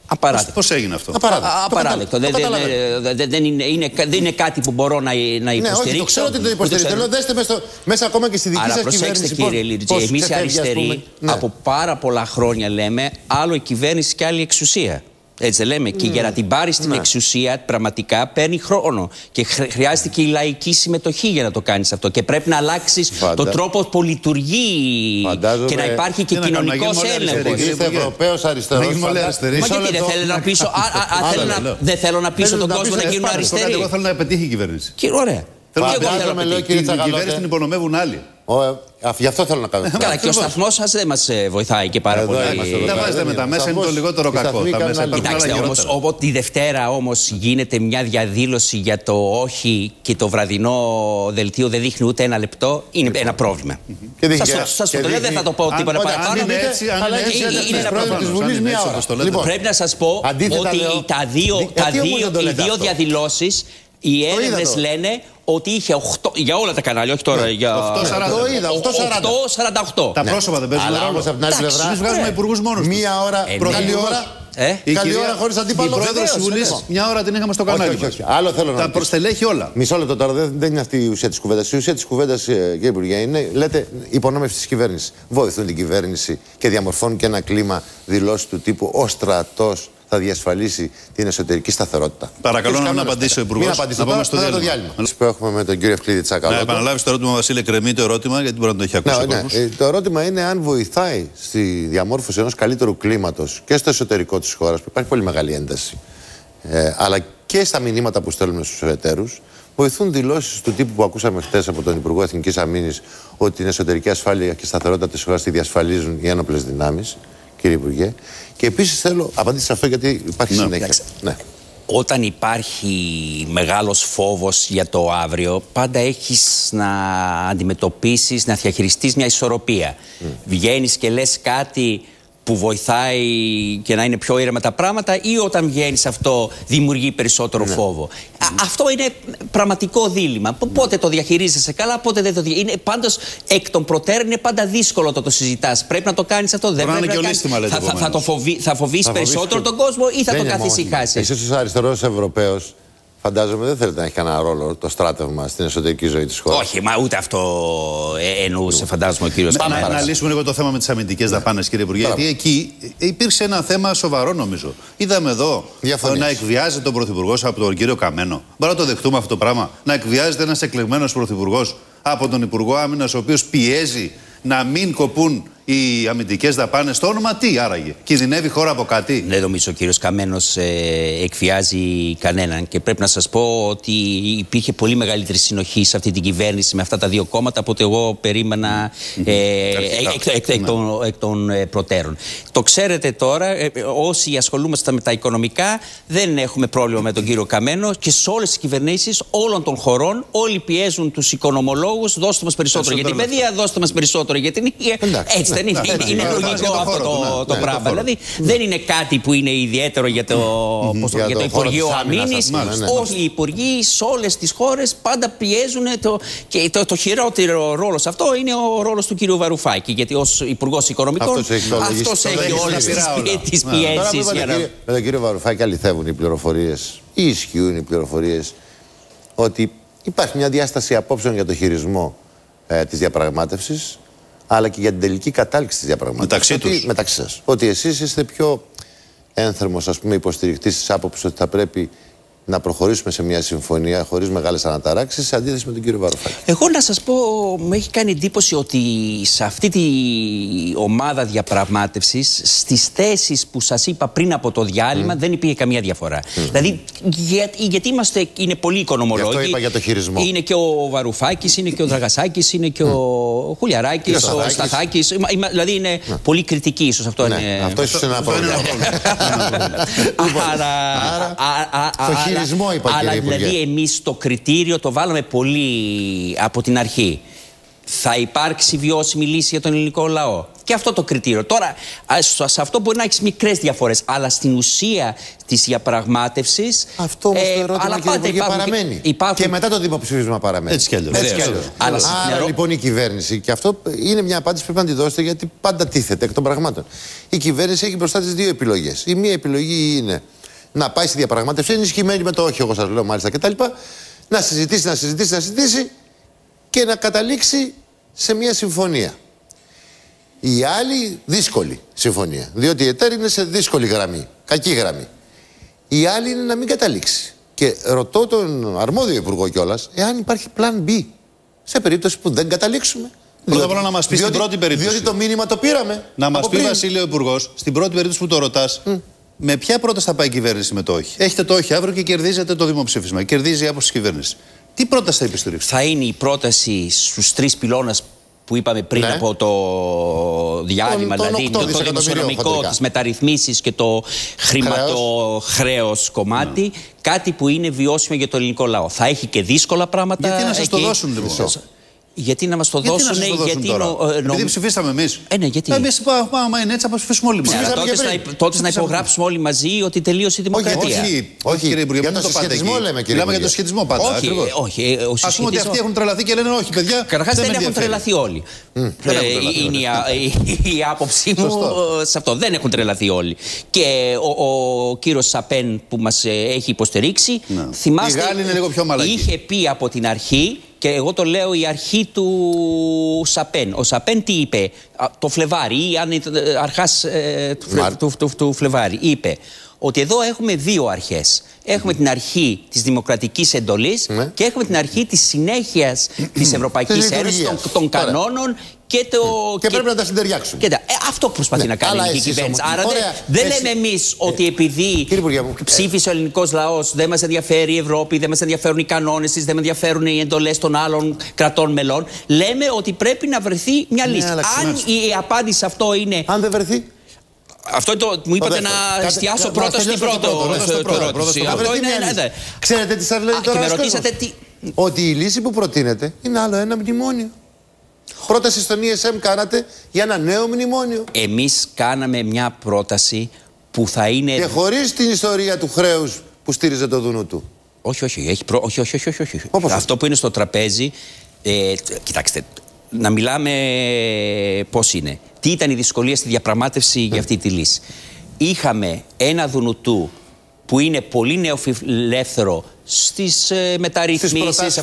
Απαράδεκτο. Πώς έγινε αυτό; Απαράδεκτο. Α, Το Απαράδεκτο. Δεν, καταλα- το δεν, καταλαβαίνω. δεν- δεν είναι, είναι, δεν είναι κάτι που μπορώ να, να Ναι, υποστηρίξω. όχι, το ξέρω ότι το Ούτε υποστηρίζετε. ξέρω. Λέω, δέστε μέσα, στο- μέσα ακόμα και στη δική Άρα σας προσέξτε κυβέρνηση. κύριε πώς- Λίρτζη, πώς εμείς οι ξεφεύγει, ας αριστεροί πούμε. Ναι. από πάρα πολλά χρόνια λέμε άλλο η κυβέρνηση και άλλη η εξουσία. Έτσι δεν λέμε. Και για να την πάρει στην Ναι. εξουσία, πραγματικά παίρνει χρόνο. Και χρ- χρειάζεται και η λαϊκή συμμετοχή για να το κάνεις αυτό. Και πρέπει να αλλάξεις Φαντα- τον τρόπο που λειτουργεί Φαντάζομαι- και να υπάρχει και Τι να κάνουμε, να κοινωνικός γίνουμε όλοι έλεγχος. αριστεροί, κύριε Είστε Υπουργέ. Ευρωπαίο αριστερός. Να γίνουμε όλοι αριστεροί. Μα γιατί δεν θέλω να πείσω, α, α, α, θέλω Άλλο να- λέω. δεν θέλω να πείσω Θέλω τον να κόσμο πείσω να να γίνουν σπάρεις. Στο κάτι, αριστεροί. εγώ θέλω να πετύχει η κυβέρνηση. Κύριε, ωραία. Θέλω Και να εγώ θέλω Φαντάζομαι, να λέω, πετύχω. κύριε Την Τσακαλώτε. κυβέρνηση την υπονομεύουν άλλοι. Ο, ε, αφ- γι' αυτό θέλω να κάνω. Καλά, και ο Ακριβώς. σταθμός σας δεν μας βοηθάει και πάρα Εδώ πολύ. είμαστε, εδώ Δεν πέρα. βάζετε με τα μέσα, είναι το λιγότερο Οι κακό. σταθμοί Τα κάνουν μέσα άλλη- υπάρχουν άλλα Κοιτάξτε, όμως, χειρότερα. όποτε τη Δευτέρα όμως γίνεται μια διαδήλωση για το όχι και το βραδινό δελτίο δεν δείχνει ούτε ένα λεπτό, είναι ένα πρόβλημα. Και δείχνει Σας, και- σας και το λέω, δεν δείχνει- θα το πω Αν- τίποτα όταν- παραπάνω. αν είναι δείτε, έτσι, αν αλλά είναι έτσι έτσι, έτρεξε είναι της ένα πρόεδρου πρόβλημα. της Αν Βουλής είναι μία έτσι, ώρα. όπως το λέτε. Λοιπόν, Πρέπει να σας πω Αντίθετα ότι λέω- τα δύο, Δι- τα γιατί όμως δύο, δεν το οι λέτε δύο αυτό; διαδηλώσεις οι έρευνε είδα το. λένε ότι είχε 8, για όλα τα κανάλια, όχι τώρα για. 8.40. Το είδα, 8.40. 8.48. Τα πρόσωπα δεν παίζουν Αλλά ρόλο. όμως από την άλλη Εντάξει, πλευρά. Εμείς βγάζουμε υπουργούς μόνου Μία ώρα. Ε, Καλή ναι. ώρα. Ε; Η Καλή κυρία- ώρα χωρίς αντίπαλο. Η πρόεδρος τη Βεβαίως, Βουλή, εννοώ. μια ώρα την είχαμε στο κανάλι. όχι, μας. όχι. Άλλο θέλω να Τα ρωτήσω. προστελέχει όλα. Μισό λεπτό τώρα, δεν, δεν είναι αυτή η ουσία της κουβέντας. Η ουσία της κουβέντας, κύριε Υπουργέ, είναι, λέτε, υπονόμευση της κυβέρνησης. Βοηθούν την κυβέρνηση και διαμορφώνουν και ένα κλίμα δηλώσεις του τύπου Ο στρατός θα διασφαλίσει την εσωτερική σταθερότητα. Παρακαλώ να απαντήσει ο Υπουργός. Μην απαντήσει τώρα, στο διάλειμμα. διάλειμμα. που έχουμε με τον κύριο Ευκλήδη Τσακαλώτο. Να επαναλάβεις το ερώτημα, Βασίλη, κρεμεί το ερώτημα, γιατί μπορεί να το έχει ακούσει. Ναι, ναι. Ε, το ερώτημα είναι αν βοηθάει στη διαμόρφωση ενός καλύτερου κλίματος και στο εσωτερικό της χώρας, που υπάρχει πολύ μεγάλη ένταση, ε, αλλά και στα μηνύματα που στέλνουμε στους εταίρους, βοηθούν δηλώσεις του τύπου που ακούσαμε χθε από τον Υπουργό Εθνικής Αμήνης ότι την εσωτερική ασφάλεια και σταθερότητα της χώρας τη διασφαλίζουν οι ένοπλες δυνάμεις, κύριε Υπουργέ. Και επίσης θέλω απαντήσεις σε αυτό γιατί υπάρχει ναι. συνέχεια. Ναι. Όταν υπάρχει μεγάλος φόβος για το αύριο, πάντα έχεις να αντιμετωπίσεις, να διαχειριστείς μια ισορροπία. Mm. Βγαίνεις και λες κάτι που βοηθάει και να είναι πιο ήρεμα τα πράγματα ή όταν βγαίνεις αυτό δημιουργεί περισσότερο ναι. φόβο. αυτό είναι πραγματικό δίλημα. Ναι. Πότε το διαχειρίζεσαι καλά, πότε δεν το διαχειρίζεσαι. Πάντως εκ των προτέρων είναι πάντα δύσκολο το το συζητάς. Πρέπει να το κάνεις αυτό. Δεν πρέπει να το κάνεις. Θα, θα, θα, το φοβεί, θα φοβήσει περισσότερο τον κόσμο ή θα δεν το καθησυχάσεις; Εσύ ως αριστερός Ευρωπαίος Φαντάζομαι δεν θέλετε να έχει κανένα ρόλο το στράτευμα στην εσωτερική ζωή της χώρας. Όχι, μα ούτε αυτό ε, εννοούσε, φαντάζομαι ο κύριος Πάμε να λύσουμε λίγο το θέμα με τις αμυντικές ναι. δαπάνες, κύριε Υπουργέ. Γιατί εκεί υπήρξε ένα θέμα σοβαρό, νομίζω. Είδαμε εδώ Διαφωνείς. να εκβιάζεται τον Πρωθυπουργός από τον κύριο Καμένο. Μπορεί να το δεχτούμε αυτό το πράγμα. Να εκβιάζεται ένας εκλεγμένος Πρωθυπουργός από τον Υπουργό Άμυνας, ο οποίος πιέζει να μην κοπούν οι αμυντικές δαπάνες. Το όνομα τι άραγε; Κινδυνεύει η χώρα από κάτι; Δεν νομίζω ο κύριος Καμένος ε, εκφιάζει κανέναν και πρέπει να σας πω ότι υπήρχε πολύ μεγαλύτερη συνοχή σε αυτή την κυβέρνηση με αυτά τα δύο κόμματα από ότι εγώ περίμενα ε, εκ, των, εκ των ε, προτέρων. Το ξέρετε τώρα, ε, όσοι ασχολούμαστε με τα οικονομικά, δεν έχουμε πρόβλημα με τον κύριο Καμένο και σε όλες τις κυβερνήσεις όλων των χωρών όλοι πιέζουν τους οικονομολόγους, δώστε μας περισσότερο για την παιδεία, δώστε μας περισσότερο για την υγεία. Έτσι δεν είναι, είναι, είναι λογικό αυτό το, το πράγμα. Δηλαδή δεν είναι κάτι που είναι ιδιαίτερο για το, για το Υπουργείο Αμήνη. Όλοι οι υπουργοί σε όλε τι χώρε πάντα πιέζουν το, και το, το χειρότερο ρόλο σε αυτό είναι ο ρόλο του κ. Βαρουφάκη. Γιατί ω Υπουργό Οικονομικών αυτό έχει όλε τι πιέσει. Με τον κύριο Βαρουφάκη αληθεύουν οι πληροφορίε ή ισχύουν οι πληροφορίε ότι υπάρχει μια διάσταση απόψεων για το χειρισμό ε, της διαπραγμάτευσης αλλά και για την τελική κατάληξη της διαπραγμάτευσης. Μεταξύ τους. Μεταξύ σας. Ότι εσείς είστε πιο ένθερμος, ας πούμε, υποστηρικτής της άποψης ότι θα πρέπει να προχωρήσουμε σε μια συμφωνία χωρίς μεγάλες αναταράξεις σε αντίθεση με τον κύριο Βαρουφάκη. Εγώ να σας πω, μου έχει κάνει εντύπωση ότι σε αυτή τη ομάδα διαπραγμάτευσης, στις θέσεις που σας είπα πριν από το διάλειμμα, δεν υπήρχε καμία διαφορά. Δηλαδή, για, γιατί είμαστε, είναι πολύ οικονομολόγοι. αυτό είπα για το χειρισμό. Είναι και ο Βαρουφάκης, είναι και ο Δραγασάκης, είναι και ο Χουλιαράκης, ο Σταθάκης. Δηλαδή, είναι ναι. πολύ κριτική, ίσως αυτό ναι. είναι. Αυτό ίσως είναι ένα πρόβλημα. Άρα χειρισμό, είπα, Αλλά δηλαδή εμείς το κριτήριο το βάλαμε πολύ από την αρχή. Θα υπάρξει βιώσιμη λύση για τον ελληνικό λαό. Και αυτό το κριτήριο. Τώρα, σε αυτό μπορεί να έχεις μικρές διαφορές, αλλά στην ουσία της διαπραγμάτευσης. Αυτό όμως ε, το ερώτημα αλλά κύριε Υπουργέ, παραμένει. Υπάρχουν... Και μετά το δημοψήφισμα παραμένει. Έτσι κι αλλιώς. Αλλά Άρα λοιπόν η κυβέρνηση, και αυτό είναι μια απάντηση που πρέπει να τη δώσετε γιατί πάντα τίθεται εκ των πραγμάτων. Η κυβέρνηση έχει μπροστά της δύο επιλογές. Η μία επιλογή είναι να πάει στη διαπραγμάτευση ενισχυμένη με το όχι, εγώ σας λέω μάλιστα κτλ. Να συζητήσει, να συζητήσει, να συζητήσει και να καταλήξει σε μια συμφωνία. Η άλλη δύσκολη συμφωνία. Διότι η ΕΤΕΡ είναι σε δύσκολη γραμμή, κακή γραμμή. Η άλλη είναι να μην καταλήξει. Και ρωτώ τον αρμόδιο υπουργό κιόλας, εάν υπάρχει plan B σε περίπτωση που δεν καταλήξουμε. Πρώτα απ' όλα να μας πεις στην πρώτη περίπτωση. Διότι το μήνυμα το πήραμε. Να μας πει, Βασίλειο Υπουργός, στην πρώτη περίπτωση που το ρωτάς, με ποια πρόταση θα πάει η κυβέρνηση με το όχι; Έχετε το όχι αύριο και κερδίζετε το δημοψήφισμα. Κερδίζει η άποψη της κυβέρνησης. Τι πρόταση θα επιστηρίξετε. Θα είναι η πρόταση στους τρεις πυλώνε που είπαμε πριν ναι. από το διάλειμμα, τον, δηλαδή τον το, το δημοσιονομικό, τις μεταρρυθμίσεις και το χρηματοχρέο κομμάτι, ναι. κάτι που είναι βιώσιμο για το ελληνικό λαό. Θα έχει και δύσκολα πράγματα. Γιατί να σας το δώσουν λοιπόν; Γιατί να μας το δώσουν, γιατί, να γιατί τώρα; Νο, ε, Επειδή ψηφίσαμε εμείς. Ε, ναι, γιατί. Εμείς πάμε είναι έτσι, θα ψηφίσουμε όλοι μαζί. τότε, να, τότε να υπογράψουμε όλοι μαζί ότι τελείωσε η δημοκρατία. Όχι, όχι, κύριε Υπουργέ, για το συσχετισμό λέμε, κύριε Μιλάμε για το σχετισμό πάντα. Όχι, όχι. Ε, Α πούμε ότι αυτοί έχουν τρελαθεί και λένε όχι, παιδιά. Καταρχάς δεν έχουν τρελαθεί όλοι. Είναι η άποψή μου σε αυτό. Δεν έχουν τρελαθεί όλοι. Και ο κύριος Σαπέν που μας ε, έχει υποστηρίξει, ναι. θυμάστε. Είχε πει από την αρχή και εγώ το λέω η αρχή του Σαπέν. Ο Σαπέν τι είπε; Το Φλεβάρι ή αν αρχάς ε, του, του, του, του Φλεβάρι. Είπε ότι εδώ έχουμε δύο αρχές. Έχουμε την αρχή της δημοκρατικής εντολής ναι. και έχουμε την αρχή της συνέχειας της Ευρωπαϊκής Ένωσης, των, των κανόνων και, το... και, πρέπει να τα συντεριάξουμε. Ε, αυτό προσπαθεί ναι, να κάνει η ελληνική κυβέρνηση. Άρα δεν, λέμε εμείς ότι ε, επειδή ψήφισε ο ελληνικός λαός, δεν μας ενδιαφέρει η Ευρώπη, δεν μας ενδιαφέρουν οι κανόνες της, δεν μας ενδιαφέρουν οι εντολές των άλλων κρατών μελών. Λέμε ότι πρέπει να βρεθεί μια ναι, λύση. Αν η απάντηση σε αυτό είναι. Αν δεν βρεθεί. Αυτό το, μου είπατε να εστιάσω πρώτα στην πρώτο ερώτηση. Αυτό είναι. Ξέρετε τι σας λέει τώρα. Και με ρωτήσατε τι. Ότι η λύση που προτείνεται είναι άλλο ένα μνημόνιο. Πρόταση στον ESM κάνατε για ένα νέο μνημόνιο. Εμείς κάναμε μια πρόταση που θα είναι. Και χωρίς την ιστορία του χρέους που στήριζε το Δούνου του. Όχι, όχι, έχει προ... όχι, όχι, όχι, όχι, όχι. Αυτό που είναι στο τραπέζι. Ε, κοιτάξτε, να μιλάμε πώς είναι. Τι ήταν η δυσκολία στη διαπραγμάτευση για αυτή τη λύση. Είχαμε ένα Δουνουτού που είναι πολύ νεοφιλελεύθερο στις ε, μεταρρυθμίσεις.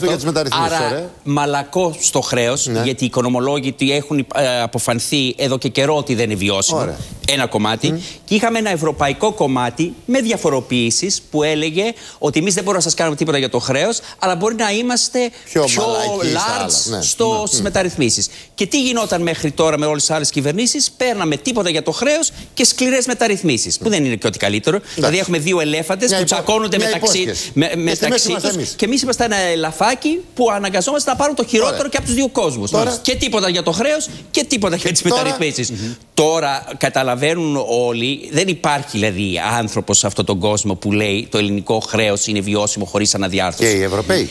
Άρα, μαλακό στο χρέος, ναι. γιατί οι οικονομολόγοι έχουν ε, αποφανθεί εδώ και καιρό ότι δεν είναι βιώσιμο. Ένα κομμάτι. Και είχαμε ένα ευρωπαϊκό κομμάτι με διαφοροποιήσεις που έλεγε ότι εμείς δεν μπορούμε να σας κάνουμε τίποτα για το χρέος, αλλά μπορεί να είμαστε πιο, πιο large ναι. στο, ναι. στις μεταρρυθμίσεις. Και τι γινόταν μέχρι τώρα με όλες τις άλλες κυβερνήσεις, παίρναμε τίποτα για το χρέος και σκληρές μεταρρυθμίσεις. Που δεν είναι και ό,τι καλύτερο. Δηλαδή έχουμε δύο ελέφαντες που τσακώνονται μεταξύ, μεταξύ του. Και εμείς είμαστε ένα ελαφάκι που αναγκαζόμαστε να πάρουν το χειρότερο και από τους δύο κόσμους. Και τίποτα για το χρέος και τίποτα για τις μεταρρυθμίσεις. Τώρα καταλαβαίνουν όλοι, δεν υπάρχει δηλαδή άνθρωπος σε αυτόν τον κόσμο που λέει το ελληνικό χρέος είναι βιώσιμο χωρίς αναδιάρθρωση. Και οι Ευρωπαίοι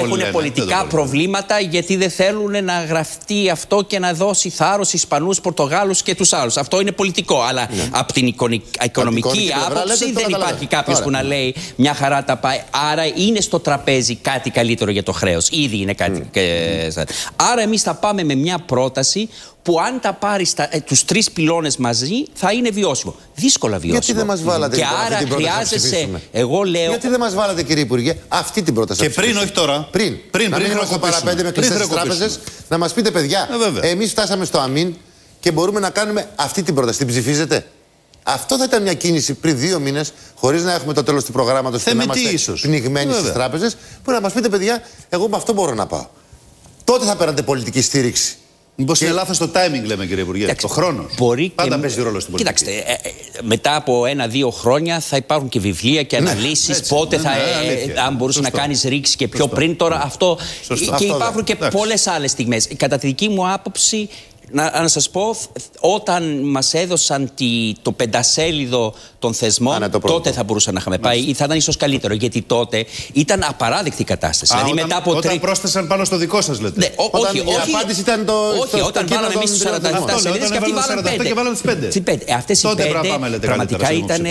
έχουν πολιτικά προβλήματα γιατί δεν θέλουν να γραφτεί αυτό και να δώσει θάρρος Ισπανούς, Πορτογάλους και τους άλλους. Αυτό είναι πολιτικό. Αλλά ναι. από την οικονομική άποψη δεν υπάρχει κάποιος που να λέει μια χαρά τα πάει. Άρα είναι στο τραπέζι κάτι καλύτερο για το χρέος. Ήδη είναι κάτι. Mm. Άρα εμείς θα πάμε με μια πρόταση που αν τα πάρεις ε, τους τρεις πυλώνες μαζί θα είναι βιώσιμο. Δύσκολα βιώσιμο. Γιατί δεν μας βάλατε και άρα την χρειάζεσαι. Εγώ λέω. Γιατί δεν μας βάλατε, κύριε Υπουργέ, αυτή την πρόταση. Και πριν, όχι τώρα. Πριν. Πριν, να πριν μην στο παραπέντε με κλειστέ τράπεζες, να μας πείτε, παιδιά, ε, εμείς φτάσαμε στο αμήν και μπορούμε να κάνουμε αυτή την πρόταση. Την ψηφίζετε; Αυτό θα ήταν μια κίνηση πριν δύο μήνες, χωρίς να έχουμε το τέλος του προγράμματος και να είμαστε πνιγμένοι στις τράπεζες, που να μας πείτε, παιδιά, εγώ με αυτό μπορώ να πάω. Τότε θα παίρνατε πολιτική στήριξη. Μήπως και... είναι λάθος το timing, λέμε κύριε Υπουργέ. το χρόνος. Μπορεί Πάντα και... παίζει ρόλο στην πολιτική. Κοιτάξτε, ε, ε, μετά από ένα-δύο χρόνια θα υπάρχουν και βιβλία και ναι, αναλύσεις. πότε ναι, θα. Ναι, ε, αν μπορούσες να κάνεις ρήξη και πιο πριν τώρα. Αυτό. Και υπάρχουν και πολλές άλλες στιγμές. Κατά τη δική μου άποψη, να, να σας πω, όταν μας έδωσαν τη, το πεντασέλιδο των θεσμών, τότε θα μπορούσαμε να είχαμε πάει ή θα ήταν ίσως καλύτερο, γιατί τότε ήταν απαράδεκτη η κατάσταση. Α, δηλαδή, όταν, μετά από όταν πρόσθεσαν πάνω στο δικό σας, λέτε. Ναι, ό, όταν όχι, η όχι, απάντηση ήταν το... Όχι, στο, όταν βάλαμε εμείς τους 47 σελίδες και αυτοί βάλαν 5. Και βάλαν τις 5. Αυτές οι 5 πραγματικά ήταν,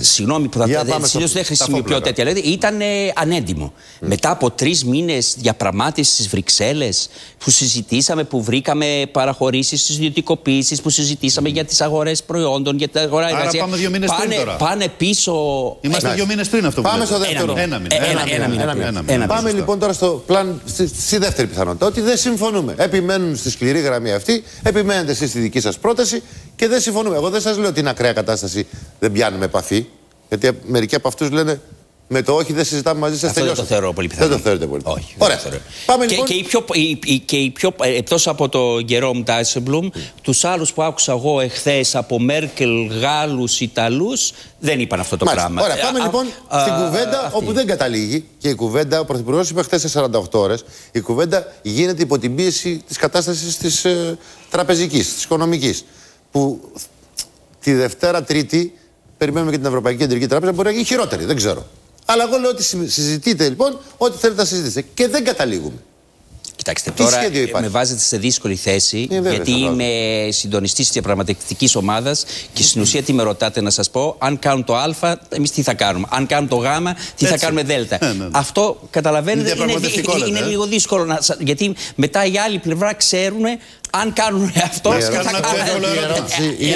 συγγνώμη που θα συνήθως δεν χρησιμοποιώ τέτοια, δηλαδή ήταν ανέντιμο. Μετά από τρεις μήνες διαπραγμάτευσης στις Βρυξέλλες που συζητήσαμε, που βρήκαμε παραχωρήσει στις ιδιωτικοποίησεις που συζητήσαμε για τις αγορές προϊόντων, για τα αγορά εργασίας. Πάμε δύο μήνες πριν τώρα. Πάνε πίσω. Είμαστε δύο μήνες πριν αυτό που Πάμε στο δεύτερο. Ένα μήνα. Ένα μήνα. Πάμε λοιπόν τώρα στο πλάν, στη δεύτερη πιθανότητα. Ότι δεν συμφωνούμε. Επιμένουν στη σκληρή γραμμή αυτή, επιμένετε εσείς στη δική σας πρόταση και δεν συμφωνούμε. Εγώ δεν σας λέω ότι είναι ακραία κατάσταση, δεν πιάνουμε επαφή. Γιατί μερικοί από αυτούς λένε με το όχι δεν συζητάμε μαζί σας. Αυτό δεν το θεωρώ πολύ πιθανό. Δεν το θεωρείτε πολύ πιθανό. Όχι. Ωραία. Πάμε και, λοιπόν... και, η πιο, η, και η πιο, εκτός από το Γκερόμ Ντάισεμπλουμ, mm. τους άλλους που άκουσα εγώ εχθές από Μέρκελ, Γάλλους, Ιταλούς, δεν είπαν αυτό το Μάλιστα. πράγμα. Ωραία, πάμε α, λοιπόν α, στην κουβέντα α, όπου δεν καταλήγει. Και η κουβέντα, ο Πρωθυπουργός είπε χθες σε 48 ώρες, η κουβέντα γίνεται υπό την πίεση της κατάστασης της ε, τραπεζικής, της οικονομικής. Που τη Δευτέρα, Τρίτη, περιμένουμε και την Ευρωπαϊκή Κεντρική Τράπεζα μπορεί να γίνει χειρότερη. Δεν ξέρω. Αλλά εγώ λέω ότι συζητείτε λοιπόν ό,τι θέλετε να συζητήσετε. Και δεν καταλήγουμε. Κοιτάξτε, τώρα με βάζετε σε δύσκολη θέση, ε, γιατί είμαι συντονιστής της διαπραγματευτικής ομάδας και στην ουσία τι με ρωτάτε να σας πω, αν κάνουν το Α, εμείς τι θα κάνουμε. Αν κάνουν το Γ, τι θα κάνουμε Δ. Ναι, ναι, ναι. Αυτό καταλαβαίνετε είναι, είναι, είναι, λίγο δύσκολο, να, γιατί μετά η άλλη πλευρά ξέρουν αν κάνουν αυτό, και θα κάνουν.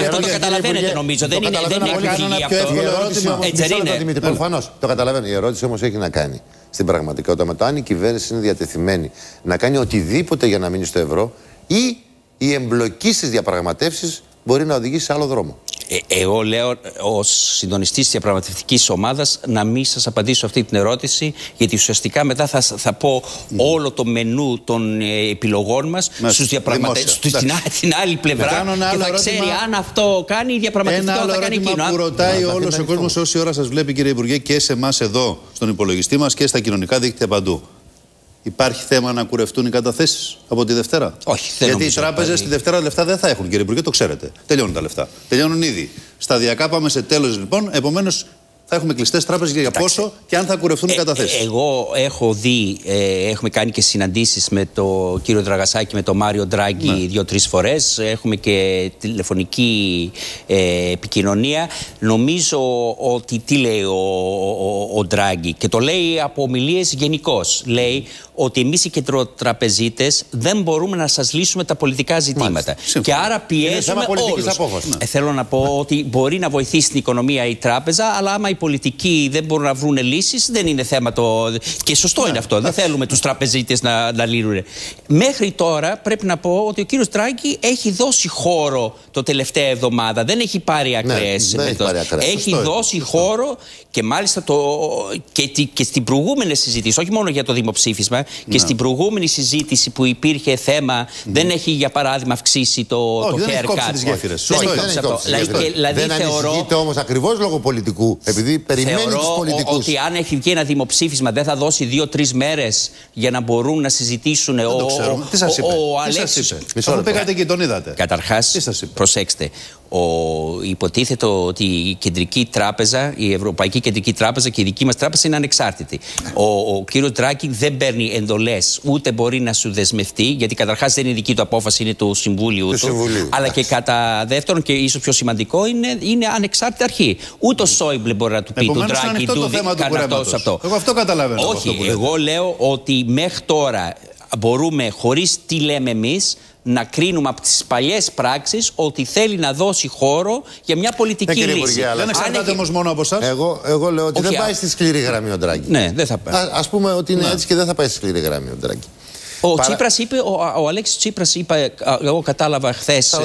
Αυτό το καταλαβαίνετε νομίζω. Δεν είναι εκπληγή αυτό. Έτσι είναι. Προφανώς το καταλαβαίνω. Η ερώτηση όμως έχει να κάνει στην πραγματικότητα με το αν η κυβέρνηση είναι διατεθειμένη να κάνει οτιδήποτε για να μείνει στο ευρώ ή η εμπλοκή στις διαπραγματεύσεις μπορεί να οδηγήσει σε άλλο δρόμο. Ε, εγώ λέω ως συντονιστής της διαπραγματευτικής ομάδας να μην σας απαντήσω αυτή την ερώτηση, γιατί ουσιαστικά μετά θα, θα πω όλο το μενού των ε, επιλογών μας στους διαπραγματευτέ. Στην άλλη πλευρά και θα ξέρει αν αυτό κάνει η διαπραγματευτική θα κάνει εκείνο. που ρωτάει όλος ο κόσμο όση ώρα σα βλέπει, κύριε Υπουργέ, και σε εμά εδώ στον υπολογιστή μα και στα κοινωνικά δίκτυα παντού. Υπάρχει θέμα να κουρευτούν οι καταθέσεις από τη Δευτέρα; Όχι, δεν Γιατί οι τράπεζες τη Δευτέρα λεφτά δεν θα έχουν, κύριε Υπουργέ, το ξέρετε. Τελειώνουν τα λεφτά. Τελειώνουν ήδη. Σταδιακά πάμε σε τέλος λοιπόν. Επομένως, θα έχουμε κλειστές τράπεζες για πόσο και αν θα κουρευτούν οι ε, καταθέσεις. Εγώ έχω δει, ε, έχουμε κάνει και συναντήσεις με τον κύριο Δραγασάκη, με τον Μάριο Ντράγκη ναι. δύο-τρεις φορές. Έχουμε και τηλεφωνική ε, επικοινωνία. Νομίζω ότι τι λέει ο, ο, ο Ντράγκη και το λέει από ομιλίες γενικώς. Λέει ότι εμείς οι κεντροτραπεζίτες δεν μπορούμε να σας λύσουμε τα πολιτικά ζητήματα. Και άρα πιέζουμε όλους. Ε, θέλω να πω ότι μπορεί να βοηθήσει την οικονομία η τράπεζα, αλλά άμα οι πολιτικοί δεν μπορούν να βρουν λύσεις, δεν είναι θέμα το. Και σωστό είναι αυτό. Δεν θέλουμε τους τραπεζίτες να, να λύνουν. Μέχρι τώρα πρέπει να πω ότι ο κύριος Τράγκη έχει δώσει χώρο το τελευταία εβδομάδα. Δεν έχει πάρει ακραίες. Ναι, έχει, έχει δώσει χώρο και μάλιστα το, και, και στην προηγούμενη συζήτηση, όχι μόνο για το δημοψήφισμα, και ναι. στην προηγούμενη συζήτηση που υπήρχε θέμα, δεν έχει για παράδειγμα αυξήσει το, όχι, το δεν haircut. Δεν έχει κόψει τις Δεν έχει κόψει αυτό. Δηλαδή, δηλαδή, δεν ανησυχείται όμως ακριβώς λόγω πολιτικού, επειδή περιμένει τους πολιτικούς. ότι αν έχει βγει ένα δημοψήφισμα δεν θα δώσει δύο-τρεις μέρες για να μπορούν να συζητήσουν. Δεν το ξέρουμε. Τι σας είπε; Ο Αλέξης... Αφού πήγατε και τον είδατε. Καταρχάς, προσέξτε. Ο, υποτίθεται ότι η κεντρική τράπεζα, η Ευρωπαϊκή Κεντρική Τράπεζα και η δική μας τράπεζα είναι ανεξάρτητη. Ο, ο κύριος Τράκη δεν παίρνει εντολές, ούτε μπορεί να σου δεσμευτεί, γιατί καταρχάς δεν είναι δική του απόφαση, είναι του Συμβούλιου του. Συμβουλίου. Αλλά και κατά δεύτερον, και ίσως πιο σημαντικό, είναι, είναι ανεξάρτητη αρχή. Ούτε ο Σόιμπλε μπορεί να του πει του Τράκη του αυτό, αυτό. Εγώ αυτό καταλαβαίνω. Όχι, εγώ λέω ότι μέχρι τώρα μπορούμε χωρίς τι λέμε εμείς να κρίνουμε από τις παλιές πράξεις ότι θέλει να δώσει χώρο για μια πολιτική ναι, λύση. Υπουργέ, δεν εξαρτάται όμως μόνο από εσάς. Εγώ, εγώ λέω ότι δεν πάει στη σκληρή γραμμή ο Ντράγκη. Ναι, δεν θα πάει. Α πούμε ότι είναι ναι. έτσι και δεν θα πάει στη σκληρή γραμμή ο Ντράγκη. Ο Παρα... Τσίπρας είπε, ο, ο Αλέξης Τσίπρας είπε, εγώ κατάλαβα χθες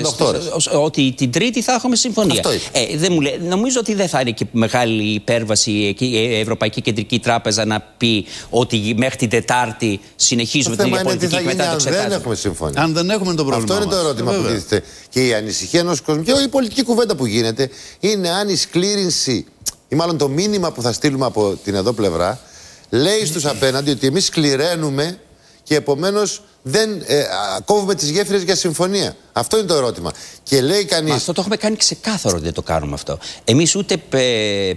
ότι την Τρίτη θα έχουμε συμφωνία. Ε, δεν μου λέει, νομίζω ότι δεν θα είναι και μεγάλη υπέρβαση η Ευρωπαϊκή Κεντρική Τράπεζα να πει ότι μέχρι την Τετάρτη συνεχίζουμε την ίδια πολιτική και μετά το Δεν έχουμε συμφωνία. Αν δεν έχουμε το πρόβλημα. Αυτό είναι το ερώτημα που τίθεται. Και η ανησυχία ενός κόσμου και η πολιτική κουβέντα που γίνεται είναι αν η σκλήρινση ή μάλλον το μήνυμα που θα στείλουμε από την εδώ πλευρά λέει στους απέναντι ότι εμείς σκληραίνουμε και επομένως δεν ε, κόβουμε τις γέφυρες για συμφωνία. Αυτό είναι το ερώτημα. Και λέει κανεί. Αυτό το έχουμε κάνει ξεκάθαρο ότι δεν το κάνουμε αυτό. Εμείς ούτε παι,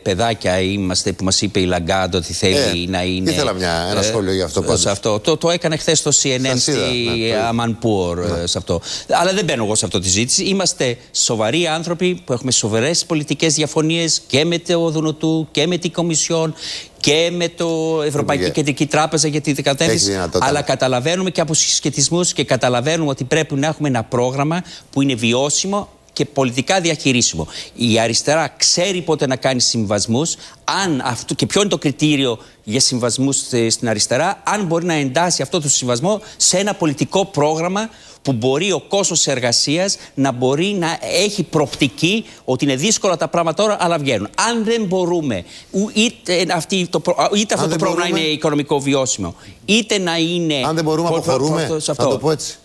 παιδάκια είμαστε που μας είπε η Λαγκάντο ότι θέλει ε, να είναι. Ήθελα μια, ένα ε, σχόλιο για αυτό πάντως. αυτό. Το, το έκανε χθες στο CNN στη ναι, Αμανπούρ. Ναι. Σε αυτό. Αλλά δεν μπαίνω εγώ σε αυτό τη ζήτηση. Είμαστε σοβαροί άνθρωποι που έχουμε σοβαρές πολιτικές διαφωνίες και με το Δουνουτού και με την Κομισιόν και με το Ευρωπαϊκή Κεντρική Τράπεζα για τη κατεύθυνση. Αλλά καταλαβαίνουμε και από συσχετισμούς και καταλαβαίνουμε ότι πρέπει να έχουμε ένα πρόγραμμα που είναι βιώσιμο και πολιτικά διαχειρίσιμο. Η αριστερά ξέρει πότε να κάνει συμβασμούς. Και ποιο είναι το κριτήριο για συμβασμούς στην αριστερά, αν μπορεί να εντάσει αυτό το συμβασμό σε ένα πολιτικό πρόγραμμα που μπορεί ο κόσμος εργασίας να μπορεί να έχει προπτική ότι είναι δύσκολα τα πράγματα τώρα, αλλά βγαίνουν. Αν δεν μπορούμε, είτε, αυτή το, είτε αυτό το πρόγραμμα είναι οικονομικό βιώσιμο, είτε να είναι. Αν δεν μπορούμε, αποχωρούμε. Θα το πω έτσι.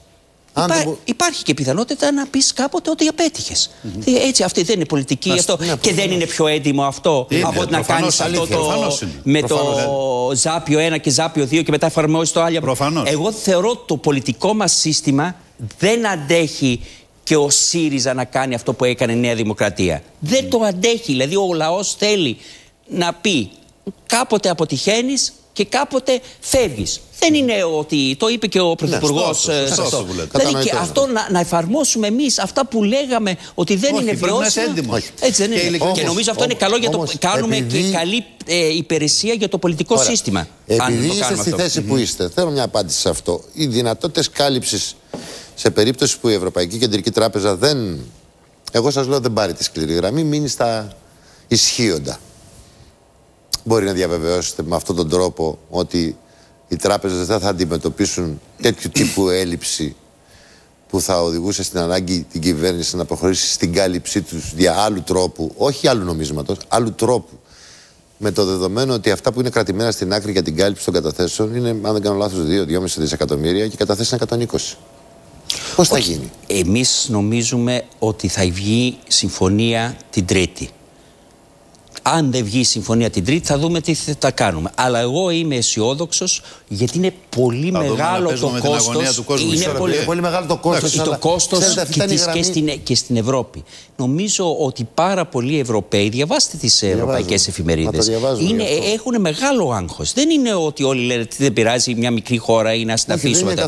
Υπά, Υπάρχει και πιθανότητα να πεις κάποτε ότι απέτυχες. Mm-hmm. Έτσι, αυτή δεν είναι πολιτική αυτό. Ναι, και δεν είναι πιο έντιμο αυτό είναι, από ότι να κάνεις αυτό το. με το Ζάπιο 1 και Ζάπιο 2 και μετά εφαρμόζει το άλλο. Προφανώς. Εγώ θεωρώ το πολιτικό μας σύστημα δεν αντέχει και ο ΣΥΡΙΖΑ να κάνει αυτό που έκανε η Νέα Δημοκρατία. Δεν το αντέχει. Δηλαδή ο λαός θέλει να πει κάποτε αποτυχαίνεις και κάποτε φεύγεις. Δεν είναι ότι. Το είπε και ο Πρωθυπουργός. Ναι, ε, αυτό. Δηλαδή και αυτό να, να εφαρμόσουμε εμείς αυτά που λέγαμε ότι δεν είναι βιώσιμο. Έτσι δεν είναι. Και, νομίζω αυτό είναι καλό για το. Κάνουμε και καλή ε, υπηρεσία για το πολιτικό σύστημα. Επειδή είστε στη θέση που είστε, θέλω μια απάντηση σε αυτό. Οι δυνατότητες κάλυψης σε περίπτωση που η Ευρωπαϊκή Κεντρική Τράπεζα δεν. Εγώ σας λέω δεν πάρει τη σκληρή γραμμή, μείνει στα ισχύοντα. Μπορεί να διαβεβαιώσετε με αυτόν τον τρόπο ότι οι τράπεζες δεν θα αντιμετωπίσουν τέτοιου τύπου έλλειψη που που θα οδηγούσε στην ανάγκη την κυβέρνηση να προχωρήσει στην κάλυψή τους δια άλλου τρόπου, όχι άλλου νομίσματος, άλλου τρόπου. Με το δεδομένο ότι αυτά που είναι κρατημένα στην άκρη για την κάλυψη των καταθέσεων είναι, αν δεν κάνω λάθος, 2-2,5 δισεκατομμύρια και καταθέσεις 120. Πώς θα γίνει; Εμείς νομίζουμε ότι θα βγει συμφωνία την Τρίτη. Αν δεν βγει η συμφωνία την Τρίτη, θα δούμε τι θα κάνουμε. Αλλά εγώ είμαι αισιόδοξος γιατί είναι πολύ μεγάλο το κόστος. Είναι πολύ, πολύ μεγάλο το κόστος. Το κόστος και, και, στην, και στην Ευρώπη. Νομίζω ότι πάρα πολλοί Ευρωπαίοι, διαβάστε τις ευρωπαϊκές εφημερίδες, έχουν μεγάλο άγχος. Δεν είναι ότι όλοι λένε ότι δεν πειράζει μια μικρή χώρα ή να συναφήσουμε. Δεν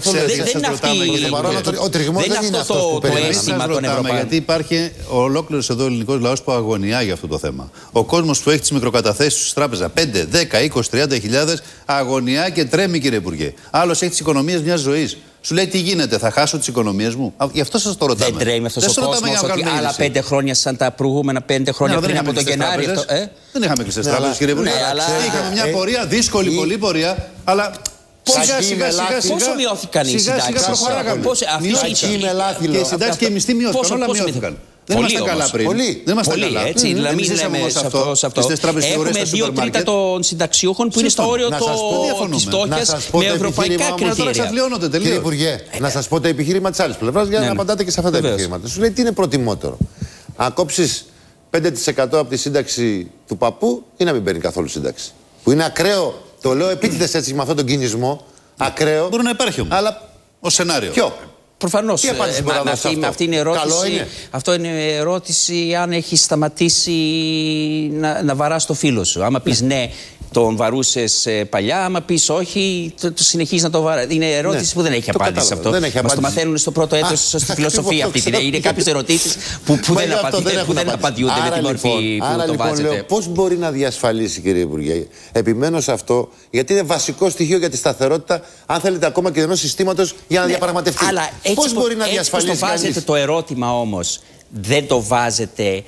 είναι αυτή δεν είναι αυτό το αίσθημα των Ευρωπαίων. Γιατί υπάρχει ολόκληρος εδώ ελληνικός λαός που αγωνιά για αυτό το θέμα. Ο κόσμος που έχει τις μικροκαταθέσει στι τράπεζα 5, 10, 20, 30 χιλιάδες αγωνιά και τρέμει, κύριε Υπουργέ. Άλλος έχει τις οικονομίες μιας ζωής. Σου λέει τι γίνεται, θα χάσω τις οικονομίες μου. Γι' αυτό σας το ρωτάμε. Δεν τρέμει αυτός ο κόσμος ότι άλλα πέντε χρόνια σαν τα προηγούμενα πέντε χρόνια ναι, πριν από τον Γενάρη. Αυτό, ε; Δεν είχαμε κλειστέ ναι, τράπεζες, κύριε Υπουργέ. Ναι, αλλά... Είχαμε μια ε, πορεία, δύσκολη, πολύ πορεία, αλλά Σιγά σιγά σιγά Πόσο μειώθηκαν οι συντάξεις; Και οι συντάξεις και οι μισθοί μειώθηκαν. Όλα μειώθηκαν. Δεν είμαστε καλά πριν. Πολύ. Δεν είμαστε Πολύ, καλά. Έτσι, να μην λέμε σε αυτό. Σε αυτό. Έχουμε δύο τρίτα των συνταξιούχων που είναι στο όριο της φτώχειας με ευρωπαϊκά κριτήρια. Κύριε Υπουργέ, να σας πω το επιχείρημα της άλλης πλευράς για να ναι, ναι. απαντάτε και σε αυτά τα επιχειρήματα. Σου λέει τι είναι προτιμότερο; Να κόψει 5% από τη σύνταξη του παππού ή να μην παίρνει καθόλου σύνταξη; Που είναι ακραίο. Το λέω επίτηδες έτσι με αυτόν τον κινησμό. Ακραίο. Μπορεί να υπάρχει όμως. Αλλά... Ω σενάριο. Ποιο; Προφανώς. Τι απάντηση μπορεί να αυτή, αυτή είναι ερώτηση. Καλό είναι. Αυτό είναι ερώτηση αν έχει σταματήσει να, να βαράς το φίλο σου. Άμα πεις ναι. Ναι, τον βαρούσες ε, παλιά. Άμα πεις όχι, το, το συνεχίζεις να το βαρά. Είναι ερώτηση ναι, που δεν έχει απάντηση αυτό. Δεν έχει Μας το μαθαίνουν στο πρώτο έτος στη φιλοσοφία αυτή. Είναι κάποιες ερωτήσεις που, που, δεν, απαντιούνται, που δεν απαντιούνται με τη μορφή που άρα, το λοιπόν, βάζετε. Πώς μπορεί να διασφαλίσει, κύριε Υπουργέ, επιμένω σε αυτό, γιατί είναι βασικό στοιχείο για τη σταθερότητα, αν θέλετε, ακόμα και ενό συστήματος για να ναι, διαπραγματευτεί. Πώς μπορεί να διασφαλίσει. το βάζετε το ερώτημα όμως, δεν το βάζετε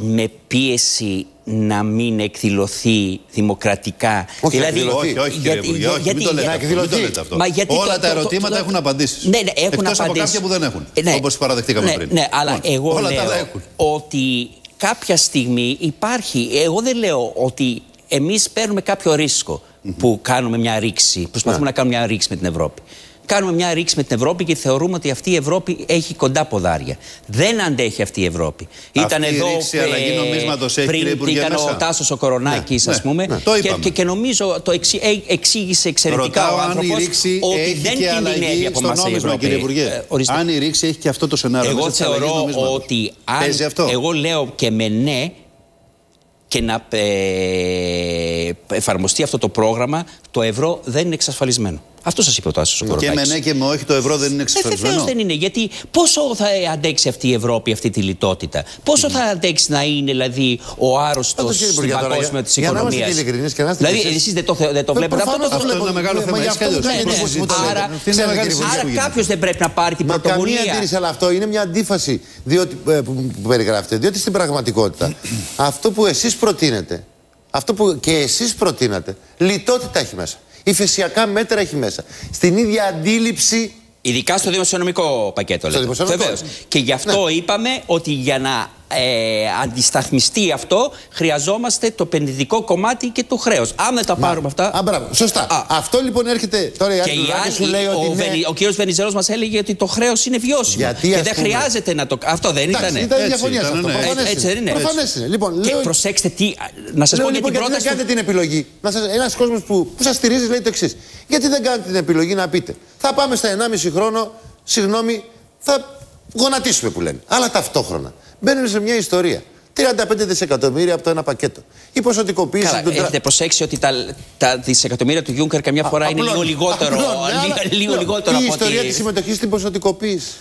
με πίεση να μην εκδηλωθεί δημοκρατικά. Όχι, δηλαδή, όχι, όχι, κύριε Υπουργέ, όχι, γιατί, μην το λέτε, αυτό, μην το λέτε αυτό. Μα γιατί Όλα το, τα ερωτήματα το, το, έχουν απαντήσεις. Ναι, ναι, έχουν Εκτός από κάποια που δεν έχουν, ε, ναι, όπως παραδεχτήκαμε ναι, πριν. Ναι, αλλά λοιπόν, εγώ Όλα λέω ότι κάποια στιγμή υπάρχει, εγώ δεν λέω ότι εμείς παίρνουμε κάποιο ρίσκο που κάνουμε μια ρήξη, προσπαθούμε ναι. να κάνουμε μια ρήξη με την Ευρώπη κάνουμε μια ρήξη με την Ευρώπη και θεωρούμε ότι αυτή η Ευρώπη έχει κοντά ποδάρια. Δεν αντέχει αυτή η Ευρώπη. Αυτή ήταν εδώ ρήξη, αλλαγή νομίσματος έχει, πριν ήταν ο Τάσος ο Κορονάκης, ναι, ας ναι, πούμε. Ναι, το και, και, και, νομίζω το εξή, ε, εξήγησε εξαιρετικά Ρωτάω ο άνθρωπος ότι δεν κινδυνεύει από εμάς η Ευρώπη. Κύριε Υπουργέ, ε, αν η ρήξη έχει και αυτό το σενάριο. Εγώ θεωρώ ότι αν. Εγώ λέω και με ναι και να ε, εφαρμοστεί αυτό το πρόγραμμα, το ευρώ δεν είναι εξασφαλισμένο. Αυτός σας είπε ο Τάσο ο Και με ναι και με όχι το ευρώ δεν είναι εξασφαλισμένο. Ε, Βεβαίως δεν είναι. Γιατί πόσο θα αντέξει αυτή η Ευρώπη αυτή τη λιτότητα, Πόσο θα αντέξει να είναι δηλαδή ο άρρωστος στην παγκόσμια τη οικονομία. Δηλαδή εσεί δεν το, δεν το βλέπετε αυτό; Αυτό είναι ένα μεγάλο θέμα. Άρα κάποιος δεν πρέπει να πάρει την πρωτοβουλία. Καμία αντίρρηση, αλλά αυτό είναι μια αντίφαση που περιγράφετε. Διότι στην πραγματικότητα αυτό που εσείς προτείνετε, αυτό που και εσείς προτείνατε, λιτότητα έχει μέσα ηφαισιακά μέτρα έχει μέσα. Στην ίδια αντίληψη Ειδικά στο δημοσιονομικό πακέτο. Στο δημοσιονομικό. Βεβαίως. Και γι' αυτό ναι. είπαμε ότι για να ε, αντισταθμιστεί αυτό, χρειαζόμαστε το επενδυτικό κομμάτι και το χρέος. Αν δεν τα πάρουμε αυτά. Α, μπράβο. Σωστά. Α. Αυτό λοιπόν έρχεται. Τώρα η άλλη σου λέει ότι. Ο, ναι. ο κ. Βενιζέλος μας έλεγε ότι το χρέος είναι βιώσιμο. Γιατί, και δεν χρειάζεται να το. Αυτό δεν ήταν. Ήταν διαφωνία αυτό. Ναι. Έτσι δεν είναι. Προφανές είναι. Λοιπόν, και λέω... προσέξτε τι. Να σας πω λοιπόν, γιατί δεν κάνετε την επιλογή. Ένας κόσμος που, που σας στηρίζει λέει το εξής. Γιατί δεν κάνετε την επιλογή να πείτε. Θα πάμε στα 1,5 χρόνο, συγγνώμη, θα γονατίσουμε που λένε. Αλλά ταυτόχρονα μπαίνουν σε μια ιστορία. 35 δισεκατομμύρια από το ένα πακέτο. Η ποσοτικοποίηση Καλά, του Έχετε προσέξει ότι τα, τα δισεκατομμύρια του Γιούγκερ καμιά φορά Α, είναι λίγο λιγότερο, απλών, ναι, λίγο, λιγότερο η από ιστορία της συμμετοχής στην ποσοτικοποίηση.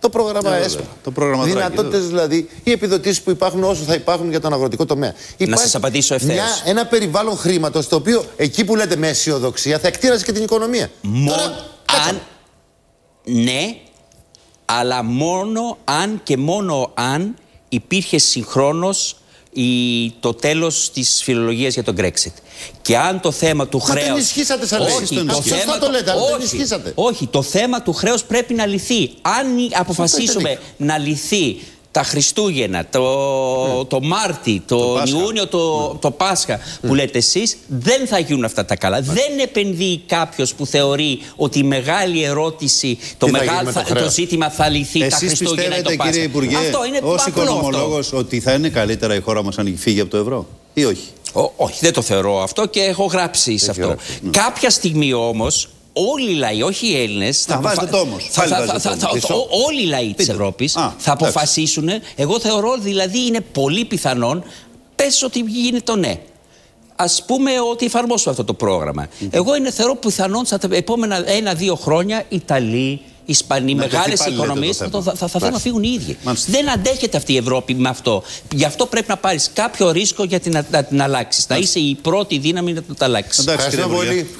Το πρόγραμμα ναι, ΕΣΠΑ. Το πρόγραμμα Δυνατότητες δηλαδή, οι επιδοτήσεις που υπάρχουν όσο θα υπάρχουν για τον αγροτικό τομέα. Υπάρχει να σας απαντήσω ευθέως. Ένα περιβάλλον χρήματος το οποίο εκεί που λέτε με αισιοδοξία θα εκτήραζε και την οικονομία. Μόνο αν. Ναι, αλλά μόνο αν και μόνο αν υπήρχε συγχρόνως η, το τέλος της φιλολογίας για τον Brexit. Και αν το θέμα του χρέου. Δεν ενισχύσατε σαν Όχι, το θέμα το λέτε, αλλά όχι, δεν Όχι, το θέμα του χρέους πρέπει να λυθεί. Αν αποφασίσουμε να λυθεί τα Χριστούγεννα, το, ναι. το Μάρτι, το, Ιούνιο, το, ναι. το Πάσχα που ναι. λέτε εσείς, δεν θα γίνουν αυτά τα καλά. Δεν επενδύει κάποιος που θεωρεί ότι η μεγάλη ερώτηση, το, μεγάλο, θα, το, ζήτημα θα λυθεί Εσείς τα Χριστούγεννα ή το Πάσχα; κύριε Υπουργέ, αυτό είναι ως οικονομολόγος, ότι θα είναι καλύτερα η χώρα μας αν φύγει από το ευρώ ή όχι; όχι, δεν το θεωρώ αυτό και έχω γράψει σε αυτό. Κάποια στιγμή όμως όλοι οι λαοί, όχι οι Έλληνες. Θα βάζετε το όμως. Όλοι οι λαοί της Ευρώπης θα αποφασίσουν. Εγώ θεωρώ δηλαδή είναι πολύ πιθανόν. Πες ότι γίνεται το ναι. Α πούμε ότι εφαρμόσουμε αυτό το πρόγραμμα. Εγώ είναι θεωρώ πιθανόν στα επόμενα ένα-δύο χρόνια Ιταλοί, Ισπανοί, μεγάλες οικονομίες θα, θα, θα, θέλουν να φύγουν οι ίδιοι. Δεν αντέχεται αυτή η Ευρώπη με αυτό. Γι' αυτό πρέπει να πάρεις κάποιο ρίσκο για την, να, την αλλάξεις. Να είσαι η πρώτη δύναμη να το αλλάξεις. Ευχαριστώ πολύ.